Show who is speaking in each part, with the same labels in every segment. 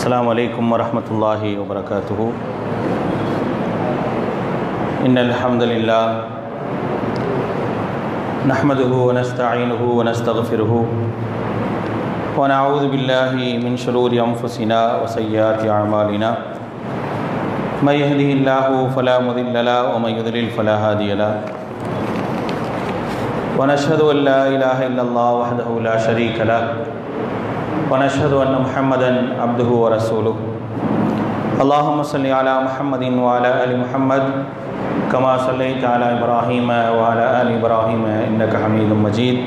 Speaker 1: السلام عليكم ورحمة الله وبركاته إن الحمد لله نحمده ونستعينه ونستغفره ونعوذ بالله من شرور أنفسنا وسيئات أعمالنا من يهده الله فلا مضل له ومن يضلل فلا هادي له۔ ونشهد أن لا إله إلا الله وحده لا شريك له۔ ونشهد أن محمدا عبده ورسوله. اللهم صل على محمد وعلى آل محمد كما صليت على إبراهيم وعلى آل إبراهيم إنك حميد مجيد.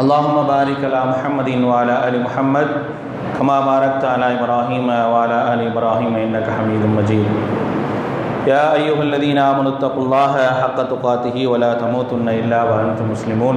Speaker 1: اللهم بارك على محمد وعلى آل محمد كما باركت على إبراهيم وعلى آل إبراهيم إنك حميد مجيد. يا أيها الذين آمنوا اتقوا الله حق تقاته ولا تموتن إلا وأنتم مسلمون.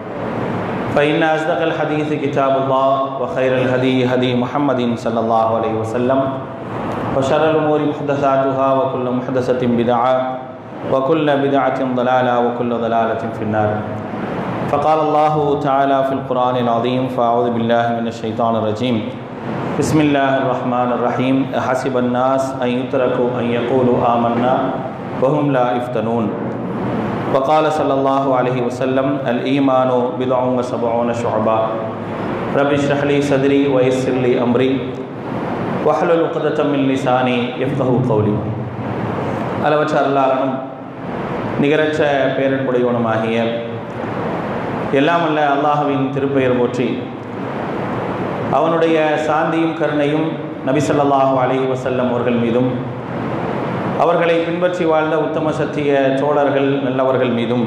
Speaker 1: فإن أصدق الحديث كتاب الله وخير الهدي هدي محمد صلى الله عليه وسلم وشر الأمور محدثاتها وكل محدثة بدعة وكل بدعة ضلالة وكل ضلالة في النار. فقال الله تعالى في القرآن العظيم فأعوذ بالله من الشيطان الرجيم. بسم الله الرحمن الرحيم. حسب الناس أن يتركوا أن يقولوا آمنا وهم لا يفتنون. وقال صلى الله عليه وسلم الإيمان بضع وسبعون شعبا رب اشرح لي صدري ويسر لي أمري واحلل عقدة من لساني يفقه قولي அளவற்ற அல்லாரனும் நிகரற்ற பேரன்புடையவனுமாகிய எல்லாமல்ல அல்லாஹுவின் திருப்பெயர் போற்றி அவனுடைய சாந்தியும் கருணையும் நபிசல்லாஹு அலி வசல்லம் அவர்கள் மீதும் அவர்களை பின்பற்றி வாழ்ந்த உத்தம சத்திய சோழர்கள் நல்லவர்கள் மீதும்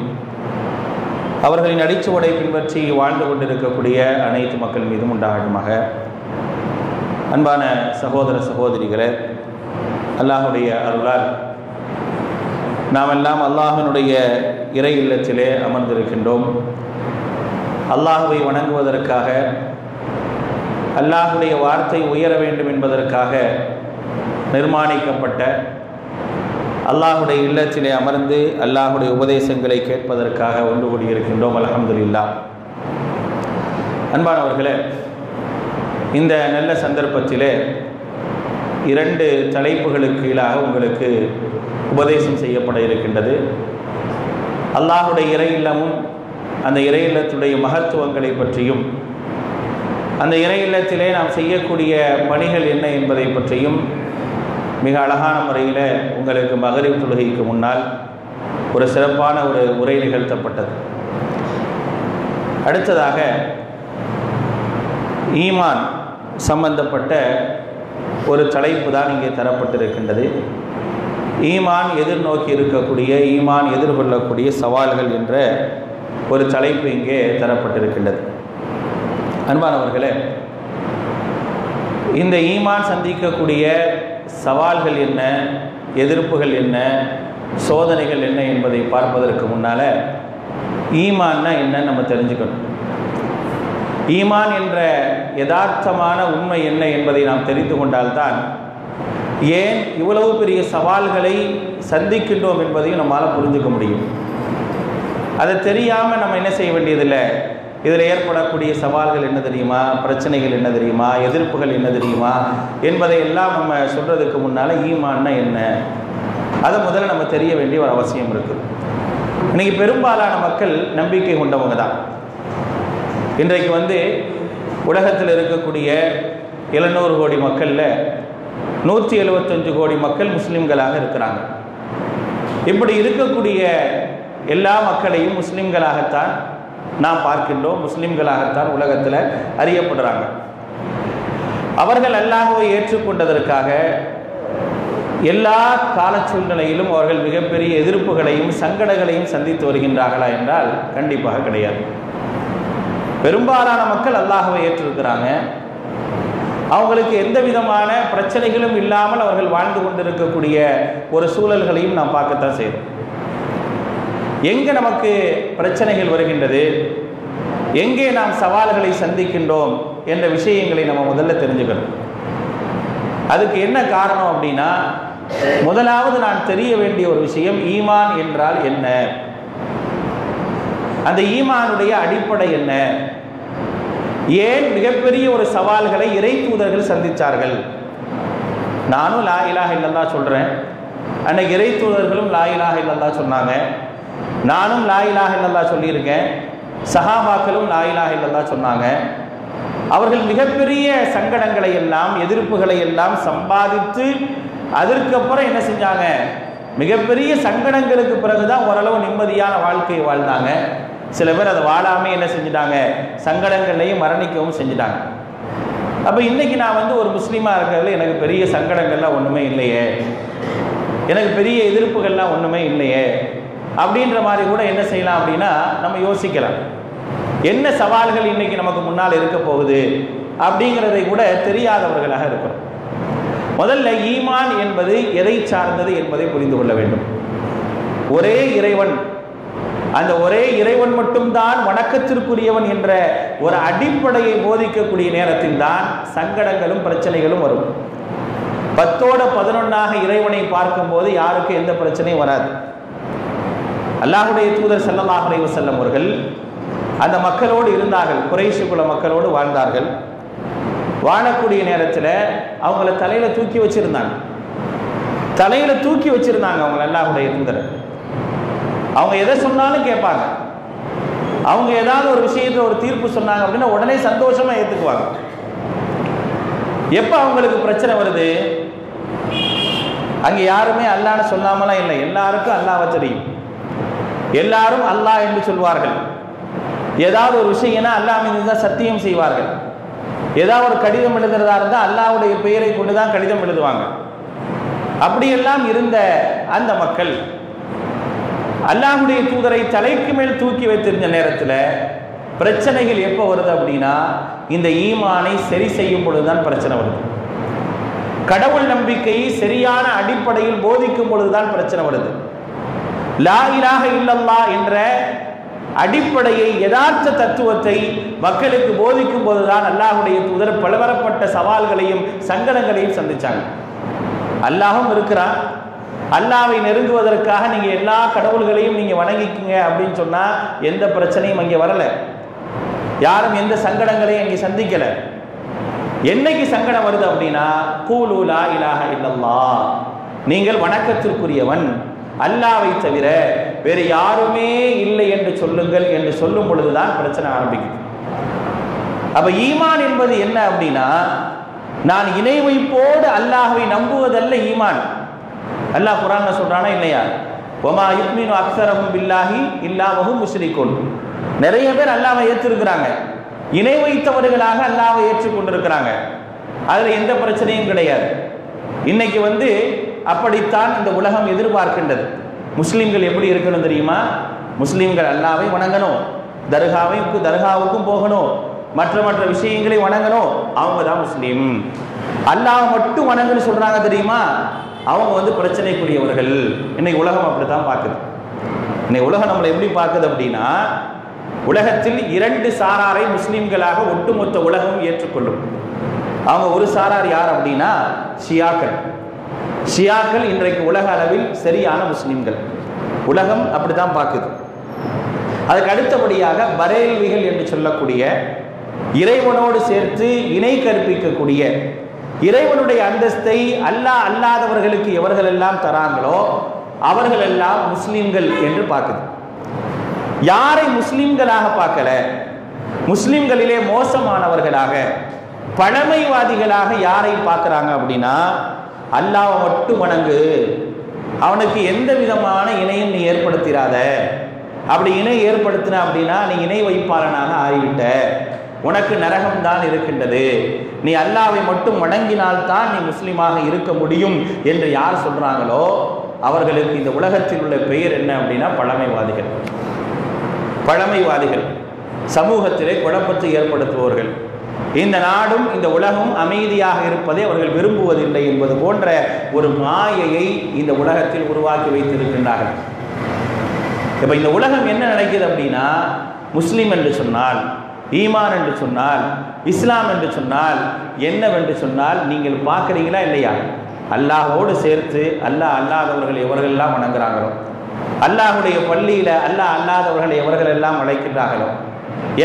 Speaker 1: அவர்களின் அடிச்சுவடை பின்பற்றி வாழ்ந்து கொண்டிருக்கக்கூடிய அனைத்து மக்கள் மீதும் உண்டாகமாக அன்பான சகோதர சகோதரிகளே அல்லாஹுடைய அருளால் நாம் எல்லாம் அல்லாஹினுடைய இறை இல்லத்திலே அமர்ந்திருக்கின்றோம். அல்லாஹுவை வணங்குவதற்காக அல்லாஹுடைய வார்த்தை உயர வேண்டும் என்பதற்காக நிர்மாணிக்கப்பட்ட அல்லாஹுடைய இல்லத்திலே அமர்ந்து அல்லாஹுடைய உபதேசங்களை கேட்பதற்காக ஒன்று கூடியிருக்கின்றோம் அலமதுல்லா அன்பானவர்களே இந்த நல்ல சந்தர்ப்பத்திலே இரண்டு தலைப்புகளுக்கு கீழாக உங்களுக்கு உபதேசம் செய்யப்பட இருக்கின்றது. அல்லாஹுடைய இறை இல்லமும் அந்த இறை இல்லத்துடைய மகத்துவங்களை பற்றியும் அந்த இறை இல்லத்திலே நாம் செய்யக்கூடிய பணிகள் என்ன என்பதை பற்றியும் மிக அழகான முறையில் உங்களுக்கு மகரிப் தொழுகைக்கு முன்னால் ஒரு சிறப்பான ஒரு உரை நிகழ்த்தப்பட்டது. அடுத்ததாக ஈமான் சம்பந்தப்பட்ட ஒரு தலைப்பு தான் இங்கே தரப்பட்டிருக்கின்றது. ஈமான் எதிர்நோக்கி இருக்கக்கூடிய ஈமான் எதிர்கொள்ளக்கூடிய சவால்கள் என்ற ஒரு தலைப்பு இங்கே தரப்பட்டிருக்கின்றது. அன்பானவர்களே இந்த ஈமான் சந்திக்கக்கூடிய சவால்கள் என்ன எதிர்ப்புகள் என்ன சோதனைகள் என்ன என்பதை பார்ப்பதற்கு முன்னால் ஈமான்னா என்ன நம்ம தெரிஞ்சுக்கணும். ஈமான் என்ற யதார்த்தமான உண்மை என்ன என்பதை நாம் தெரிந்து கொண்டால்தான் ஏன் இவ்வளவு பெரிய சவால்களை சந்திக்கின்றோம் என்பதையும் நம்மளால் புரிஞ்சுக்க முடியும். அதை தெரியாமல் நம்ம என்ன செய்ய வேண்டியதில்லை? இதில் ஏற்படக்கூடிய சவால்கள் என்ன தெரியுமா? பிரச்சனைகள் என்ன தெரியுமா? எதிர்ப்புகள் என்ன தெரியுமா? என்பதை எல்லாம் நம்ம சொல்கிறதுக்கு முன்னால் ஈமான்னா என்ன? அதை முதல்ல நம்ம தெரிய வேண்டிய ஒரு அவசியம் இருக்குது இன்றைக்கி பெரும்பாலான மக்கள் நம்பிக்கை கொண்டவங்க தான். இன்றைக்கு வந்து உலகத்தில் இருக்கக்கூடிய எழுநூறு கோடி மக்களில் நூற்றி எழுபத்தஞ்சு கோடி மக்கள் முஸ்லீம்களாக இருக்கிறாங்க. இப்படி இருக்கக்கூடிய எல்லா மக்களையும் முஸ்லீம்களாகத்தான் நாம் பார்க்கின்றோம் முஸ்லீம்களாகத்தான் உலகத்தில் அறியப்படுறாங்க. அவர்கள் அல்லாஹுவை ஏற்றுக்கொண்டதற்காக எல்லா கால சூழ்நிலையிலும் அவர்கள் மிகப்பெரிய எதிர்ப்புகளையும் சங்கடங்களையும் சந்தித்து வருகின்றார்களா என்றால் கண்டிப்பாக கிடையாது. பெரும்பாலான மக்கள் அல்லாஹுவை ஏற்றிருக்கிறாங்க. அவங்களுக்கு எந்த விதமான பிரச்சனைகளும் இல்லாமல் அவர்கள் வாழ்ந்து கொண்டிருக்கக்கூடிய ஒரு சூழல்களையும் நாம் பார்க்கத்தான் செய்கிறோம். எங்கே நமக்கு பிரச்சனைகள் வருகின்றது? எங்கே நாம் சவால்களை சந்திக்கின்றோம்? என்ற விஷயங்களை நம்ம முதல்ல தெரிஞ்சுக்கணும். அதுக்கு என்ன காரணம் அப்படின்னா முதலாவது நான் தெரிய வேண்டிய ஒரு விஷயம் ஈமான் என்றால் என்ன? அந்த ஈமானுடைய அடிப்படை என்ன? ஏன் மிகப்பெரிய ஒரு சவால்களை இறை தூதர்கள் சந்தித்தார்கள் நானும் லா இலாஹ இல்லல்லா சொல்கிறேன் அன்னைக்கு இறை தூதர்களும் லா இலாஹ இல்லல்லா சொன்னாங்க. நானும் லாயிலாக இல்லல்லா சொல்லியிருக்கேன். சஹாபாக்களும் லாயிலாக இல்லல்லா சொன்னாங்க. அவர்கள் மிகப்பெரிய சங்கடங்களை எல்லாம் எதிர்ப்புகளை எல்லாம் சம்பாதித்து அதற்கப்புறம் என்ன செஞ்சாங்க? மிகப்பெரிய சங்கடங்களுக்கு பிறகுதான் ஓரளவு நிம்மதியான வாழ்க்கையை வாழ்ந்தாங்க. சில பேர் அதை வாழாமே என்ன செஞ்சுட்டாங்க? சங்கடங்கள்லையும் மரணிக்கவும் செஞ்சுட்டாங்க. அப்போ இன்னைக்கு நான் வந்து ஒரு முஸ்லீமாக இருக்கிறதுல எனக்கு பெரிய சங்கடங்கள்லாம் ஒன்றுமே இல்லையே. எனக்கு பெரிய எதிர்ப்புகள்லாம் ஒன்றுமே இல்லையே. அப்படின்ற மாதிரி கூட என்ன செய்யலாம் அப்படின்னா நம்ம யோசிக்கலாம். என்ன சவால்கள் இன்னைக்கு நமக்கு முன்னால் இருக்க போகுது அப்படிங்கிறதை கூட தெரியாதவர்களாக இருக்கிறோம் முதல்ல ஈமான் என்பது எதை சார்ந்தது என்பதை புரிந்து கொள்ள வேண்டும். ஒரே இறைவன் அந்த ஒரே இறைவன் மட்டும்தான் வணக்கத்திற்குரியவன் என்ற ஒரு அடிப்படையை போதிக்கக்கூடிய நேரத்தில் தான் சங்கடங்களும் பிரச்சனைகளும் வரும். பத்தோட பதினொன்னாக இறைவனை பார்க்கும்போது யாருக்கும் எந்த பிரச்சனையும் வராது. அல்லாஹுடைய தூதர் செல்லல்லாஹ் அலைவு செல்லம் அவர்கள் அந்த மக்களோடு இருந்தார்கள். குறைஷி குல மக்களோடு வாழ்ந்தார்கள். வாழக்கூடிய நேரத்தில் அவங்கள தலையில் தூக்கி வச்சிருந்தாங்க. தலையில் தூக்கி வச்சிருந்தாங்க அவங்க அல்லாஹுடைய தூதர். அவங்க எதை சொன்னாலும் கேட்பாங்க. அவங்க ஏதாவது ஒரு விஷயத்தில் ஒரு தீர்ப்பு சொன்னாங்க அப்படின்னா உடனே சந்தோஷமாக ஏற்றுக்குவாங்க எப்போ அவங்களுக்கு பிரச்சனை வருது? அங்கே யாருமே அல்லான்னு சொல்லாமலாம் இல்லை. எல்லாருக்கும் அல்லாஹ் தெரியும் எல்லாரும் அல்லாஹ் என்று சொல்வார்கள். ஏதாவது ஒரு விஷயம்னா அல்லாஹ் மீது தான் சத்தியம் செய்வார்கள். ஏதாவது ஒரு கடிதம் எழுதுறதா இருந்தால் அல்லாவுடைய பெயரை கொண்டு தான் கடிதம் எழுதுவாங்க. அப்படியெல்லாம் இருந்த அந்த மக்கள் அல்லாஹுடைய தூதரை தலைக்கு மேல் தூக்கி வைத்திருந்த நேரத்தில் பிரச்சனைகள் எப்போ வருது அப்படின்னா இந்த ஈமானை சரி செய்யும் பொழுதுதான் பிரச்சனை வருது. கடவுள் நம்பிக்கையை சரியான அடிப்படையில் போதிக்கும் பொழுதுதான் பிரச்சனை வருது. லா இலாக இல்லல்லா என்ற அடிப்படையை யதார்த்த தத்துவத்தை மக்களுக்கு போதிக்கும் போதுதான் அல்லாஹுடைய தூதர் பலவரப்பட்ட சவால்களையும் சங்கடங்களையும் சந்திச்சாங்க. அல்லாஹும் இருக்கிறான். அல்லாவை நெருங்குவதற்காக நீங்க எல்லா கடவுள்களையும் நீங்க வணங்கிக்குங்க அப்படின்னு சொன்னா எந்த பிரச்சனையும் அங்கே வரல. யாரும் எந்த சங்கடங்களையும் அங்கே சந்திக்கல. என்னைக்கு சங்கடம் வருது அப்படின்னா கூலு லா இலாஹ இல்லல்லா. நீங்கள் வணக்கத்திற்குரியவன். அல்லாவை தவிர வேறு யாருமே இல்லை என்று சொல்லுங்கள் என்று சொல்லும் பொழுதுதான் பிரச்சனை ஆரம்பிக்குது. அப்ப ஈமான் என்பது என்ன அப்படின்னா நான் இணை வைப்போடு அல்லாஹ்வை நம்புவதல்ல ஈமான். அல்லாஹ் குரான் சொல்றானா இல்லையா? ஒமா யுக்மினு அக்ஸரஹும் பில்லாஹி இல்லாமஹும் முஸ்லிக்குன் நிறைய பேர் அல்லாஹ்வை ஏற்றிருக்கிறாங்க. இணை வைத்தவர்களாக அல்லாஹ்வை ஏற்றுக்கொண்டிருக்கிறாங்க. அதுல எந்த பிரச்சனையும் கிடையாது. இன்னைக்கு வந்து அப்படித்தான் இந்த உலகம் எதிர்பார்க்கின்றது. முஸ்லீம்கள் எப்படி இருக்கணும் தெரியுமா? முஸ்லீம்கள் அல்லாவை வணங்கணும். தர்காவைக்கு தர்காவுக்கும் போகணும். மற்ற மற்ற விஷயங்களை வணங்கணும். அவங்க தான் முஸ்லீம். அல்லாஹ் மட்டும் வணங்குன்னு சொல்றாங்க தெரியுமா? அவங்க வந்து பிரச்சனைக்குரியவர்கள். இன்னைக்கு உலகம் அப்படித்தான் பார்க்குது. இன்னைக்கு உலகம் நம்மளை எப்படி பார்க்குது அப்படின்னா உலகத்தில் இரண்டு சாராரை முஸ்லீம்களாக ஒட்டுமொத்த உலகம் ஏற்றுக்கொள்ளும். அவங்க ஒரு சாரார் யார் அப்படின்னா? ஷியாக்கள். ஷியாக்கள் இன்றைக்கு உலக அளவில் சரியான முஸ்லிம்கள். உலகம் அப்படிதான் பார்க்குது. அதுக்கு அடுத்தபடியாக பரேல்விகள் என்று சொல்லக்கூடிய இறைவனோடு சேர்த்து இணை கற்பிக்கக்கூடிய இறைவனுடைய அந்தஸ்தை அல்லா அல்லாதவர்களுக்கு எவர்களெல்லாம் தராங்களோ அவர்களெல்லாம் முஸ்லிம்கள் என்று பார்க்குது. யாரை முஸ்லிம்களாக பார்க்கல? முஸ்லிம்களிலே மோசமானவர்களாக பழமைவாதிகளாக யாரை பார்க்குறாங்க அப்படின்னா அல்லாவை மட்டும் வணங்கு. அவனுக்கு எந்த விதமான இணையும் நீ ஏற்படுத்திடாத அப்படி இணை ஏற்படுத்தின அப்படின்னா நீ இணை வைப்பாளனாக ஆகிவிட்ட உனக்கு நரகம் தான் இருக்கின்றது. நீ அல்லாவை மட்டும் வணங்கினால்தான் நீ முஸ்லீமாக இருக்க முடியும் என்று யார் சொல்றாங்களோ அவர்களுக்கு இந்த உலகத்தில் உள்ள பெயர் என்ன அப்படின்னா பழமைவாதிகள். பழமைவாதிகள். சமூகத்திலே குழப்பத்தை ஏற்படுத்துபவர்கள். இந்த நாடும் இந்த உலகம் அமைதியாக இருப்பதை அவர்கள் விரும்புவதில்லை என்பது போன்ற ஒரு மாயையை இந்த உலகத்தில் உருவாக்கி வைத்திருக்கின்றார்கள். இப்போ இந்த உலகம் என்ன நினைக்குது அப்படின்னா முஸ்லீம் என்று சொன்னால் ஈமான் என்று சொன்னால் இஸ்லாம் என்று சொன்னால் என்னவென்று சொன்னால் நீங்கள் பார்க்குறீங்களா இல்லையா? அல்லாஹோடு சேர்த்து அல்லாஹ் அல்லாதவர்கள் எவர்களெல்லாம் வணங்குறாங்களோ அல்லாஹுடைய பள்ளியில் அல்லாஹ் அல்லாதவர்கள் எவர்கள் எல்லாம் அழைக்கின்றார்களோ?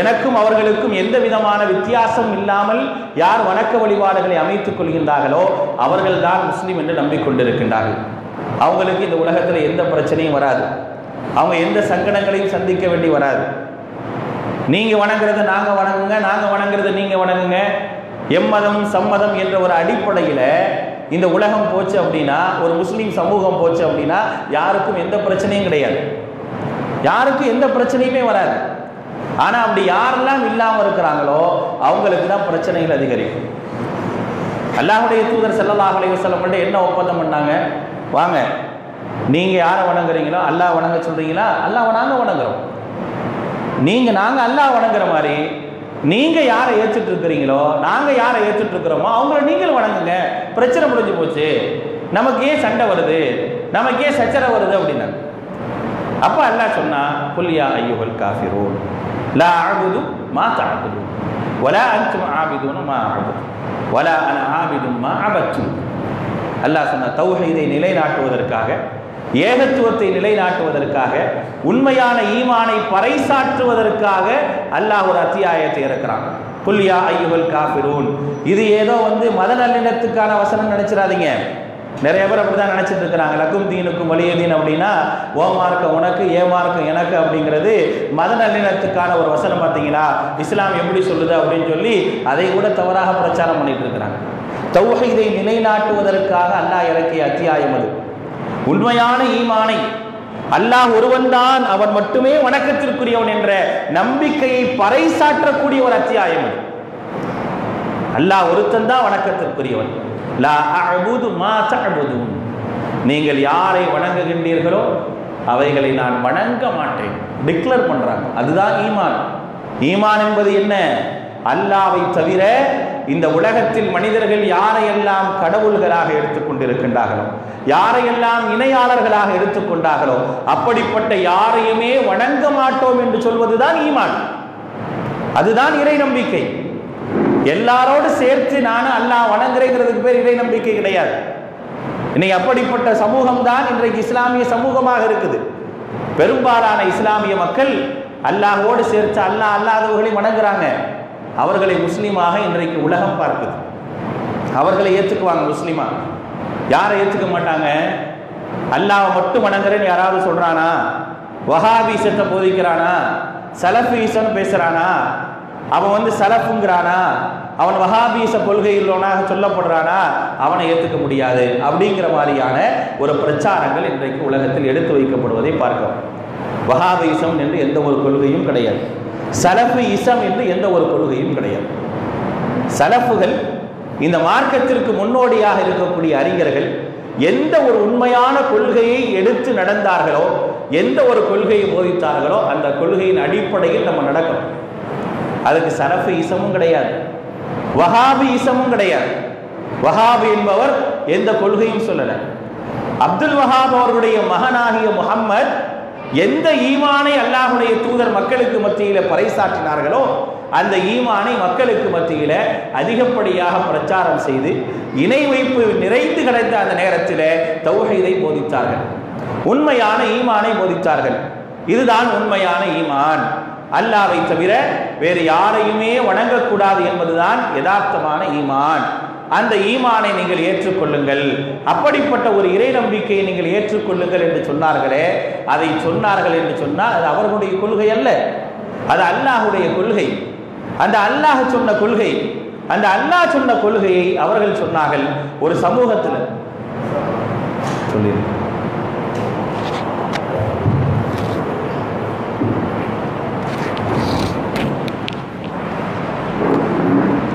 Speaker 1: எனக்கும் அவர்களுக்கும் எந்த விதமான வித்தியாசம் இல்லாமல் யார் வணக்க வழிபாடுகளை அமைத்துக் கொள்கின்றார்களோ அவர்கள்தான் முஸ்லீம் என்று நம்பிக்கொண்டிருக்கின்றார்கள். அவங்களுக்கு இந்த உலகத்தில் எந்த பிரச்சனையும் வராது. அவங்க எந்த சங்கடங்களையும் சந்திக்க வேண்டி வராது. நீங்க வணங்குறத நாங்க வணங்குங்க நாங்க வணங்குறத நீங்க வணங்குங்க. எம்மதம் சம்மதம் என்ற ஒரு அடிப்படையில் இந்த உலகம் போச்சு அப்படின்னா ஒரு முஸ்லீம் சமூகம் போச்சு அப்படின்னா யாருக்கும் எந்த பிரச்சனையும் கிடையாது. யாருக்கும் எந்த பிரச்சனையுமே வராது. ஆனால் அப்படி யாரெல்லாம் இல்லாமல் இருக்கிறாங்களோ அவங்களுக்கு தான் பிரச்சனைகள் அதிகரிக்கும். அல்லாஹுடைய தூதர் ஸல்லல்லாஹு அலைஹி வஸல்லம் என்ன ஒப்பந்தம் பண்ணாங்க? வாங்க. நீங்கள் யாரை வணங்குறீங்களோ அல்லாஹ் வணங்க சொல்கிறீங்களா அல்லாஹ் நாங்கள் வணங்குறோம். நீங்கள் நாங்கள் அல்லாஹ் வணங்குற மாதிரி நீங்கள் யாரை ஏற்றுட்டு இருக்கிறீங்களோ நாங்கள் யாரை ஏத்துட்டு இருக்கிறோமோ அவங்கள நீங்களும் வணங்குங்க. பிரச்சனை முடிஞ்சு போச்சு. நமக்கு ஏன் சண்டை வருது? நமக்கு ஏன் சச்சரவு வருது அப்படின்னாங்க. அப்போ அல்லாஹ் சொன்னா புல்லியா ஐயுகள் காஃபிரூன். லா அஅபுது மா தஅபுது வலா அன்தும் ஆபிதுன மா அஅபுது வலா அன ஆபிதும் மா அபத்தும் அல்லாஹ் சொன்ன தௌஹீதை நிலைநாட்டுவதற்காக ஏகத்துவத்தை நிலைநாட்டுவதற்காக உண்மையான ஈமானை பறைசாற்றுவதற்காக அல்லாஹ் ஒரு அத்தியாயத்தை இறக்கிறான். புல்யா ஐயுவல் காபிரூன் இது ஏதோ வந்து மத நல்லிணத்துக்கான வசனம் நினைச்சிடாதீங்க. நிறைய பேர் அப்படிதான் நினச்சிட்டு இருக்கிறாங்க. லக்கும் தீனுக்கும் வலியதீன் அப்படின்னா ஓ மார்க்கம் உனக்கு ஏ மார்க்கம் எனக்கு அப்படிங்கிறது மத நல்லிணத்துக்கான ஒரு வசனம் பார்த்தீங்களா? இஸ்லாம் எப்படி சொல்லுது அப்படின்னு சொல்லி அதை கூட தவறாக பிரச்சாரம் பண்ணிட்டு இருக்கிறாங்க. தௌஹீதை நிலைநாட்டுவதற்காக அல்லாஹ் இறக்கிய அத்தியாயம் அது. உண்மையான ஈமானை அல்லாஹ் ஒருவன்தான் அவன் மட்டுமே வணக்கத்திற்குரியவன் என்ற நம்பிக்கையை பறைசாற்றக்கூடிய ஒரு அத்தியாயம் அல்லாஹ் ஒருத்தன் தான் வணக்கத்திற்குரியவன். லா அஅபுது மா தஅபுதுன். நீங்கள் யாரை வணங்குகின்றீர்களோ அவைகளை நான் வணங்க மாட்டேன். டிக்ளேர் பண்றாங்க. அதுதான் ஈமான். ஈமான் என்பது என்ன? அல்லாவை தவிர இந்த உலகத்தில் மனிதர்கள் யாரையெல்லாம் கடவுள்களாக எடுத்துக்கொண்டிருக்கின்றார்களோ யாரையெல்லாம் இணையாளர்களாக எடுத்துக்கொண்டார்களோ அப்படிப்பட்ட யாரையுமே வணங்க மாட்டோம் என்று சொல்வதுதான் ஈமான். அதுதான் இறை நம்பிக்கை. எல்லாரோடு சேர்த்து நானும் அல்லாஹ் வணங்குறேங்கிறதுக்கு பேர் இறை நம்பிக்கை கிடையாது. இன்னைக்கு அப்படிப்பட்ட சமூகம் தான் இன்றைக்கு இஸ்லாமிய சமூகமாக இருக்குது. பெரும்பாலான இஸ்லாமிய மக்கள் அல்லாஹோடு சேர்த்து அல்லாஹ் அல்லாதவர்களை வணங்குறாங்க. அவர்களை முஸ்லீமாக இன்றைக்கு உலகம் பார்க்குது. அவர்களை ஏற்றுக்குவாங்க முஸ்லீமா. யாரை ஏற்றுக்க மாட்டாங்க? அல்லாவை மட்டும் வணங்குறேன்னு யாராவது சொல்றானா? வஹாபீசத்தை போதிக்கிறானா? சலஃபீசன்னு பேசுறானா? அவன் வந்து சலப்புங்கிறானா அவன் வஹாபீச கொள்கையிலோனாக சொல்லப்படுறானா? அவனை ஏற்றுக்க முடியாது. அப்படிங்கிற மாதிரியான ஒரு பிரச்சாரங்கள் இன்றைக்கு உலகத்தில் எடுத்து வைக்கப்படுவதை பார்க்கிறோம். வஹாபீசம் என்று எந்த ஒரு கொள்கையும் கிடையாது. சலஃபு இசம் என்று எந்த ஒரு கொள்கையும் கிடையாது. சலஃபுகள் இந்த மார்க்கத்திற்கு முன்னோடியாக இருக்கக்கூடிய அறிஞர்கள் எந்த ஒரு உண்மையான கொள்கையை எடுத்து நடந்தார்களோ எந்த ஒரு கொள்கையை போதித்தார்களோ அந்த கொள்கையின் அடிப்படையில் நம்ம நடக்கணும். அதுக்கு சரஃபு இசமும் கிடையாது. வஹாபி இசமும் கிடையாது. வஹாபி என்பவர் எந்த கொள்கையும் சொல்லல. அப்துல் வஹாப் அவர்களுடைய மகனாகிய முகம்மது எந்த ஈமானை அல்லாஹுடைய தூதர் மக்களுக்கு மத்தியில பறைசாற்றினார்களோ அந்த ஈமானை மக்களுக்கு மத்தியில அதிகப்படியாக பிரச்சாரம் செய்து இணை வைப்பு நிறைந்து கிடைத்த அந்த நேரத்தில் தௌஹீதை போதித்தார்கள். உண்மையான ஈமானை போதித்தார்கள். இதுதான் உண்மையான ஈமான். அல்லாவை தவிர வேறு யாரையுமே வணங்கக்கூடாது என்பதுதான் யதார்த்தமான ஈமான். அந்த ஈமானை நீங்கள் ஏற்றுக்கொள்ளுங்கள். அப்படிப்பட்ட ஒரு இறை நம்பிக்கையை நீங்கள் ஏற்றுக்கொள்ளுங்கள் என்று சொன்னார்களே அதை சொன்னார்கள் என்று சொன்னால் அது அவர்களுடைய கொள்கை அல்ல. அது அல்லாஹுடைய கொள்கை. அந்த அல்லாஹ் சொன்ன கொள்கை அந்த அல்லாஹ் சொன்ன கொள்கையை அவர்கள் சொன்னார்கள் ஒரு சமூகத்தில் சொல்லியிருக்கேன்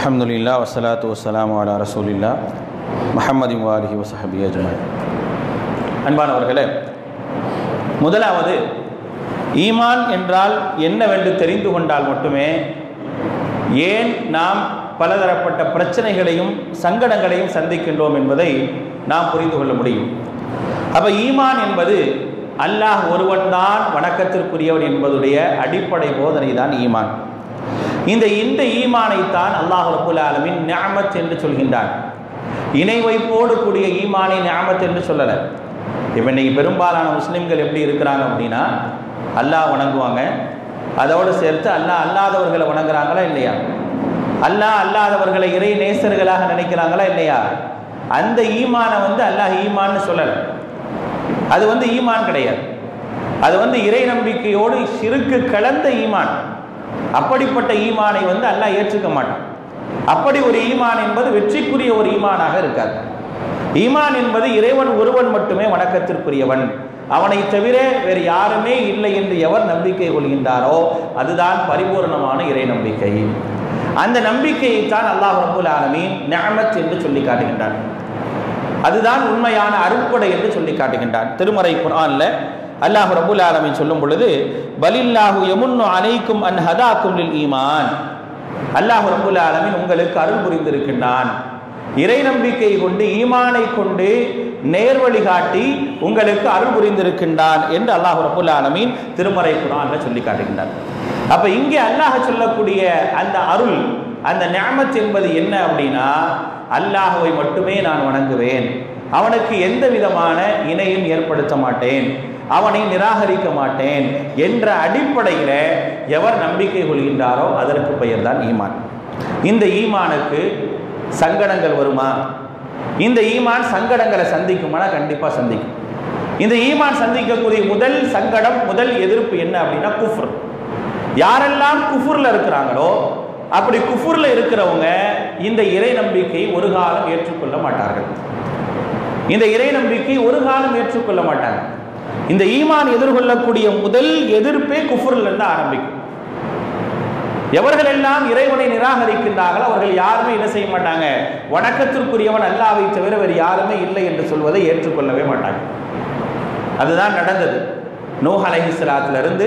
Speaker 1: அலமதுல்லா வசலாத்து வசலாம் அலா ரசூலில்லா மஹமது வாலிஹி வசஹபி அஜ்மாய் அன்பானவர்களே முதலாவது ஈமான் என்றால் என்னவென்று தெரிந்து கொண்டால் மட்டுமே ஏன் நாம் பலதரப்பட்ட பிரச்சனைகளையும் சங்கடங்களையும் சந்திக்கின்றோம் என்பதை நாம் புரிந்து கொள்ள முடியும். அப்ப ஈமான் என்பது அல்லாஹ் ஒருவன்தான் வணக்கத்திற்குரியவன் என்பதுடைய அடிப்படை போதனை தான் ஈமான். இந்த இந்த ஈமானைத்தான் அல்லாஹ் ரபுல் ஆலமின் ஞாமத் என்று சொல்கின்றான். இணை வைப்போடு கூடிய ஈமானை ஞாமத் என்று சொல்லலை. இப்போ இன்னைக்கு பெரும்பாலான முஸ்லீம்கள் எப்படி இருக்கிறாங்க அப்படின்னா அல்லாஹ் வணங்குவாங்க. அதோடு சேர்த்து அல்லாஹ் அல்லாதவர்களை வணங்குறாங்களா இல்லையா? அல்லாஹ் அல்லாதவர்களை இறை நேசர்களாக நினைக்கிறாங்களா இல்லையா? அந்த ஈமானை வந்து அல்லாஹ் ஈமான்னு சொல்லலை. அது வந்து ஈமான் கிடையாது. அது வந்து இறை நம்பிக்கையோடு சிறுக்கு கலந்த ஈமான். அப்படிப்பட்ட ஈமானை வந்து அல்லாஹ் ஏற்றுக்க மாட்டான். அப்படி ஒரு ஈமான் என்பது வெற்றிக்குரிய ஒரு ஈமானாக இருக்காது. ஈமான் என்பது இறைவன் ஒருவன் மட்டுமே வணக்கத்திற்குரியவன். அவனை தவிர வேறு யாருமே இல்லை என்று எவர் நம்பிக்கை கொள்கின்றாரோ அதுதான் பரிபூர்ணமான இறை நம்பிக்கை. அந்த நம்பிக்கையை தான் அல்லாஹ் ரபுல் ஆலமீன் நியமத் என்று சொல்லி காட்டுகின்றான். அதுதான் உண்மையான அருட்கொடை என்று சொல்லி காட்டுகின்றான். திருமறை குரான்ல அல்லாஹ் ரபுல் ஆலமின் சொல்லும் பொழுது பலில்லாஹு எமுன்னு அனைக்கும் அன் ஹதாக்கும் லில் ஈமான். அல்லாஹ் ரபுல் ஆலமின் உங்களுக்கு அருள் புரிந்திருக்கின்றான். இறை நம்பிக்கை கொண்டு ஈமானை கொண்டு நேர்வழி காட்டி உங்களுக்கு அருள் புரிந்திருக்கின்றான் என்று அல்லாஹ் ரபுல் ஆலமின் திருமறை குர்ஆன்ல சொல்லி காட்டுகின்றான் அப்ப இங்கே அல்லாஹ் சொல்லக்கூடிய அந்த அருள் அந்த ஞாமத் என்பது என்ன அப்படின்னா அல்லாஹுவை மட்டுமே நான் வணங்குவேன். அவனுக்கு எந்த விதமான இணையும் ஏற்படுத்த மாட்டேன். அவனை நிராகரிக்க மாட்டேன் என்ற அடிப்படையில் எவர் நம்பிக்கை கொள்கின்றாரோ அதற்கு பெயர்தான் ஈமான். இந்த ஈமானுக்கு சங்கடங்கள் வருமா? இந்த ஈமான் சங்கடங்களை சந்திக்குமானா கண்டிப்பாக சந்திக்கும். இந்த ஈமான் சந்திக்கக்கூடிய முதல் சங்கடம் முதல் எதிர்ப்பு என்ன அப்படின்னா குஃப்ர். யாரெல்லாம் குஃபுரில் இருக்கிறாங்களோ அப்படி குஃபுரில் இருக்கிறவங்க இந்த இறை நம்பிக்கை ஒரு காலம் ஏற்றுக்கொள்ள மாட்டார்கள். இந்த இறை நம்பிக்கை ஒரு காலம் ஏற்றுக்கொள்ள மாட்டாங்க. இந்த ஈமான் எதிர்கொள்ளக்கூடிய முதல் எதிர்ப்பே குஃபுர்ல இருந்து ஆரம்பிக்கும். எவர்கள் எல்லாம் இறைவனை நிராகரிக்கின்றார்கள் அவர்கள் யாருமே என்ன செய்ய மாட்டாங்க? வணக்கத்திற்குரியவன் அல்லாவை தவிர வேறு யாருமே இல்லை என்று சொல்வதை ஏற்றுக்கொள்ளவே மாட்டாங்க. அதுதான் நடந்தது. நூஹ் அலைஹிஸ்லாத்திலிருந்து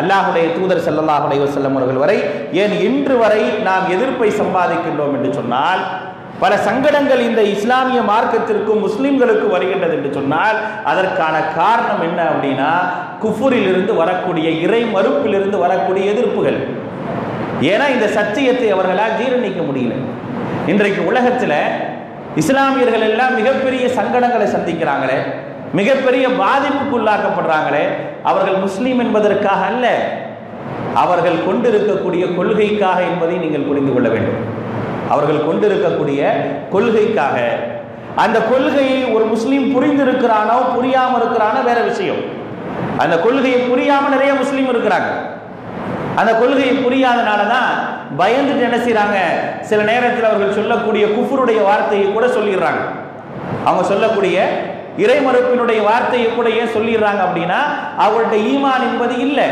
Speaker 1: அல்லாஹுடைய தூதர் செல்லல்லாஹுடைய அலைஹி அவர்கள் வரை ஏன் இன்று வரை நாம் எதிர்ப்பை சம்பாதிக்கின்றோம் என்று சொன்னால் பல சங்கடங்கள் இந்த இஸ்லாமிய மார்க்கத்திற்கும் முஸ்லிம்களுக்கு வருகின்றது என்று சொன்னால் அதற்கான காரணம் என்ன அப்படின்னா குஃபூரிலிருந்து வரக்கூடிய இறை மறுப்பிலிருந்து வரக்கூடிய எதிர்ப்புகள். ஏன்னா இந்த சத்தியத்தை அவர்களால் ஜீரணிக்க முடியல. இன்றைக்கு உலகத்தில் இஸ்லாமியர்கள் எல்லாம் மிகப்பெரிய சங்கடங்களை சந்திக்கிறாங்களே மிகப்பெரிய பாதிப்புக்குள்ளாக்கப்படுறாங்களே அவர்கள் முஸ்லீம் என்பதற்காக அல்ல அவர்கள் கொண்டிருக்கக்கூடிய கொள்கைக்காக என்பதை நீங்கள் புரிந்து கொள்ள வேண்டும். அவர்கள் கொண்டிருக்கக்கூடிய கொள்கைக்காக. அந்த கொள்கையை ஒரு முஸ்லீம் புரிந்திருக்கிறானோ புரியாம இருக்கிறானோ வேற விஷயம். அந்த கொள்கையை புரியாம நிறைய முஸ்லீம் இருக்கிறாங்க. அந்த கொள்கையை புரியாதனால தான் பயந்துட்டு என்ன செய்கிறாங்க சில நேரத்தில் அவர்கள் சொல்லக்கூடிய குஃபருடைய வார்த்தையை கூட சொல்லிடுறாங்க. அவங்க சொல்லக்கூடிய இறைமறுப்பினுடைய வார்த்தையை கூட ஏன் சொல்லிடுறாங்க அப்படின்னா அவங்கள்ட்ட ஈமான் என்பது இல்லை.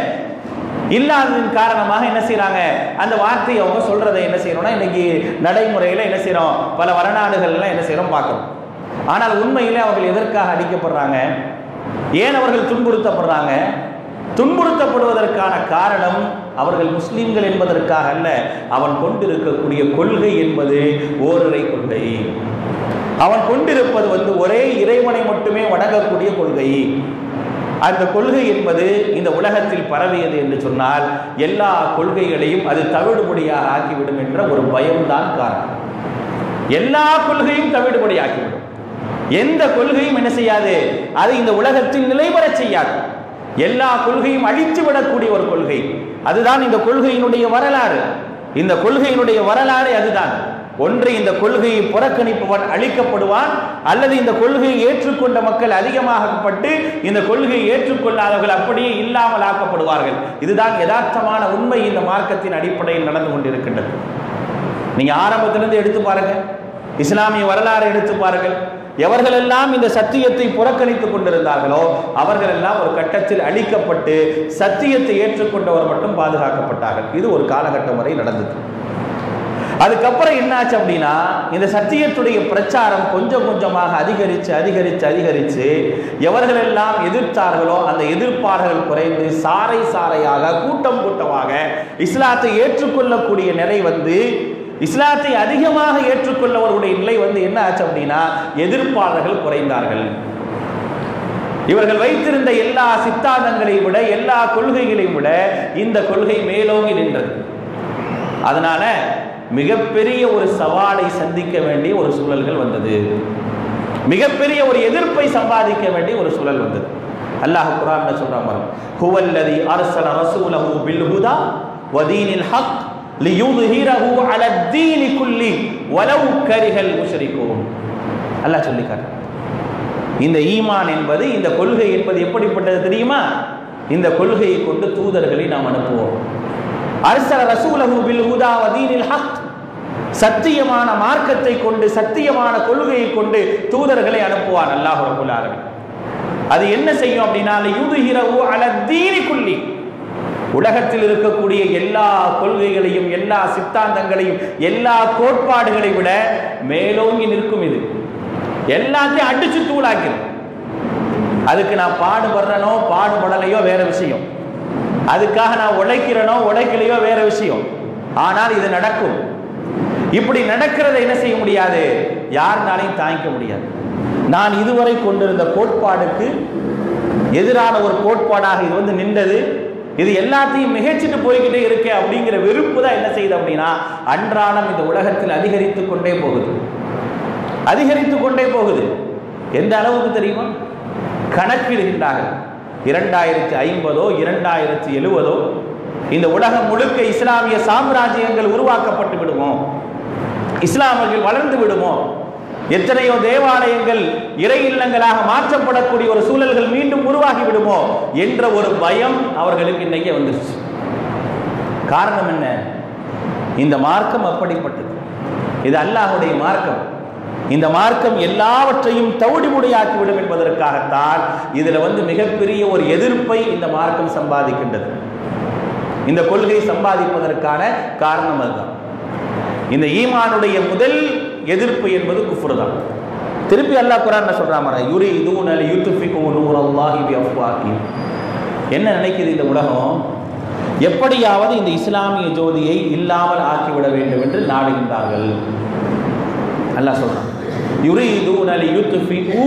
Speaker 1: இல்லாததின் காரணமாக என்ன செய்கிறாங்க அந்த வார்த்தையை அவங்க சொல்றதை என்ன செய்யறோம்னா இன்னைக்கு நடைமுறையில் என்ன செய்கிறோம் பல வரநாடுகள்லாம் என்ன செய்கிறோம் பார்க்கிறோம். ஆனால் உண்மையிலே அவர்கள் எதற்காக அடிக்கப்படுறாங்க? ஏன் அவர்கள் துன்புறுத்தப்படுறாங்க? துன்புறுத்தப்படுவதற்கான காரணம் அவர்கள் முஸ்லீம்கள் என்பதற்காக அல்ல அவன் கொண்டிருக்கக்கூடிய கொள்கை என்பது ஓரிரை கொள்கை. அவன் கொண்டிருப்பது வந்து ஒரே இறைவனை மட்டுமே வணங்கக்கூடிய கொள்கை. அந்த கொள்கை என்பது இந்த உலகத்தில் பரவியது என்று சொன்னால் எல்லா கொள்கைகளையும் அது தவிடுபடியாக ஆக்கிவிடும் என்ற ஒரு பயம்தான் காரணம். எல்லா கொள்கையும் தவிடுபடியாக்கிவிடும். எந்த கொள்கையும் என்ன செய்யாது? அது இந்த உலகத்தில் நிலைபெறச் செய்யாது. எல்லா கொள்கையும் அழித்து விடக்கூடிய ஒரு கொள்கை. அதுதான் இந்த கொள்கையினுடைய வரலாறு. இந்த கொள்கையினுடைய வரலாறு அதுதான். ஒன்று இந்த கொள்கையை புறக்கணிப்பவன் அழிக்கப்படுவான் அல்லது இந்த கொள்கையை ஏற்றுக்கொண்ட மக்கள் அதிகமாகப்பட்டு இந்த கொள்கையை ஏற்றுக்கொள்ளாதவர்கள் அப்படியே இல்லாமல் ஆக்கப்படுவார்கள். இதுதான் யதார்த்தமான உண்மை இந்த மார்க்கத்தின் அடிப்படையில் நடந்து கொண்டிருக்கின்றது. நீங்கள் ஆரம்பத்திலிருந்து எடுத்து பாருங்க. இஸ்லாமிய வரலாறு எடுத்து பாருங்கள். எவர்களெல்லாம் இந்த சத்தியத்தை புறக்கணித்துக் கொண்டிருந்தார்களோ அவர்களெல்லாம் ஒரு கட்டத்தில் அழிக்கப்பட்டு சத்தியத்தை ஏற்றுக்கொண்டவர் மட்டும் பாதுகாக்கப்பட்டார்கள். இது ஒரு காலகட்டம் வரை நடந்தது. அதுக்கப்புறம் என்னாச்சு அப்படின்னா இந்த சத்தியத்துடைய பிரச்சாரம் கொஞ்சம் கொஞ்சமாக அதிகரித்து அதிகரித்து அதிகரித்து எவர்களெல்லாம் எதிர்த்தார்களோ அந்த எதிர்ப்பாளர்கள் குறைந்து சாறை சாறையாக கூட்டம் கூட்டமாக இஸ்லாத்தை ஏற்றுக்கொள்ளக்கூடிய நிலை வந்து இஸ்லாத்தை அதிகமாக ஏற்றுக்கொள்ளவர்களுடைய நிலை வந்து என்ன ஆச்சு அப்படின்னா எதிர்ப்பாளர்கள் குறைந்தார்கள். இவர்கள் வைத்திருந்த எல்லா சித்தாந்தங்களை விட எல்லா கொள்கைகளையும் விட இந்த கொள்கை மேலோங்கி நின்றது. அதனால மிகப்பெரிய ஒரு சவாலை சந்திக்க வேண்டிய ஒரு சூழல்கள் வந்தது. மிகப்பெரிய ஒரு எதிர்ப்பை சம்பாதிக்க வேண்டிய ஒரு சூழல் வந்தது. அல்லாஹ் குரான் சொல்றான் பாருங்க ஹுவல்லதி அரசல ரசூலஹு பில் ஹுதா வதீனில் ஹக் லியுத்ஹிரஹு அல தீனி குல்லி வலவ் கரிஹல் முஷ்ரிகூன். அல்லாஹ் சொல்லி காட்டுறான். இந்த ஈமான் என்பது இந்த கொள்கை என்பது எப்படிப்பட்டது தெரியுமா? இந்த கொள்கையை கொண்டு தூதர்களை நாம் அனுப்புவோம். அரசர ரசூலகு பில் ஹுதா வதீனில் ஹக். சத்தியமான மார்க்கத்தை கொண்டு சத்தியமான கொள்கையை கொண்டு தூதர்களை அனுப்புவான் அல்லாஹ் ரபுல் ஆலமீன். அது என்ன செய்யும் அப்படின்னா யுதுஹிரஹு அல தீனி குள்ளி உலகத்தில் இருக்கக்கூடிய எல்லா கொள்கைகளையும் எல்லா சித்தாந்தங்களையும் எல்லா கோட்பாடுகளை விட மேலோங்கி நிற்கும் இது. எல்லாத்தையும் அடிச்சு தூளாக்கிறது அதுக்கு நான் பாடுபடுறனோ பாடுபடலையோ வேற விஷயம். அதுக்காக நான் உழைக்கிறனோ உழைக்கலையோ வேற விஷயம். ஆனால் இது நடக்கும். இப்படி நடக்கிறத என்ன செய்ய முடியாது? யாருனாலையும் தாங்கிக்க முடியாது. நான் இதுவரை கொண்டிருந்த கோட்பாடுக்கு எதிரான ஒரு கோட்பாடாக இது வந்து நின்றது. இது எல்லாத்தையும் மிகைச்சிட்டு போய்கிட்டே இருக்கே அப்படிங்கிற வெறுப்பு தான் என்ன செய்யுது அப்படின்னா அன்றாடம் இந்த உலகத்தில் அதிகரித்து கொண்டே போகுது. அதிகரித்து கொண்டே போகுது. எந்த அளவுக்கு தெரியுமா? கணக்கிடுகின்றார்கள். இரண்டாயிரத்தி ஐம்பதோ இரண்டாயிரத்தி எழுவதோ இந்த உலகம் முழுக்க இஸ்லாமிய சாம்ராஜ்யங்கள் உருவாக்கப்பட்டு விடுமோ? இஸ்லாமர்கள் வளர்ந்து விடுமோ? எத்தனையோ தேவாலயங்கள் இறை இல்லங்களாக மாற்றப்படக்கூடிய ஒரு சூழல்கள் மீண்டும் உருவாகி விடுமோ? என்ற ஒரு பயம் அவர்களுக்கு இன்னைக்கு வந்துருச்சு. காரணம் என்ன? இந்த மார்க்கம் அப்படிப்பட்டது. இது அல்லாஹுடைய மார்க்கம். இந்த மார்க்கம் எல்லாவற்றையும் தவிடுமுடியாக்கிவிடும் என்பதற்காகத்தான் இதில் வந்து மிகப்பெரிய ஒரு எதிர்ப்பை இந்த மார்க்கம் சம்பாதிக்கின்றது. இந்த கொள்கை சம்பாதிப்பதற்கான காரணம் அதுதான். இந்த ஈமானுடைய முதல் எதிர்ப்பு என்பது குஃபுர் தான். திருப்பி அல்லாஹ் குரான் சொல்றாம யுரி இதுவும் யூத்துஃபிக்கும் நூர் அல்லாஹி பி என்ன நினைக்குது இந்த உலகம்? எப்படியாவது இந்த இஸ்லாமிய ஜோதியை இல்லாமல் ஆக்கிவிட வேண்டும் என்று நாடுகின்றார்கள். அல்லாஹ் சொல்றான். யுரீதூன லியுத்ஃபிஉ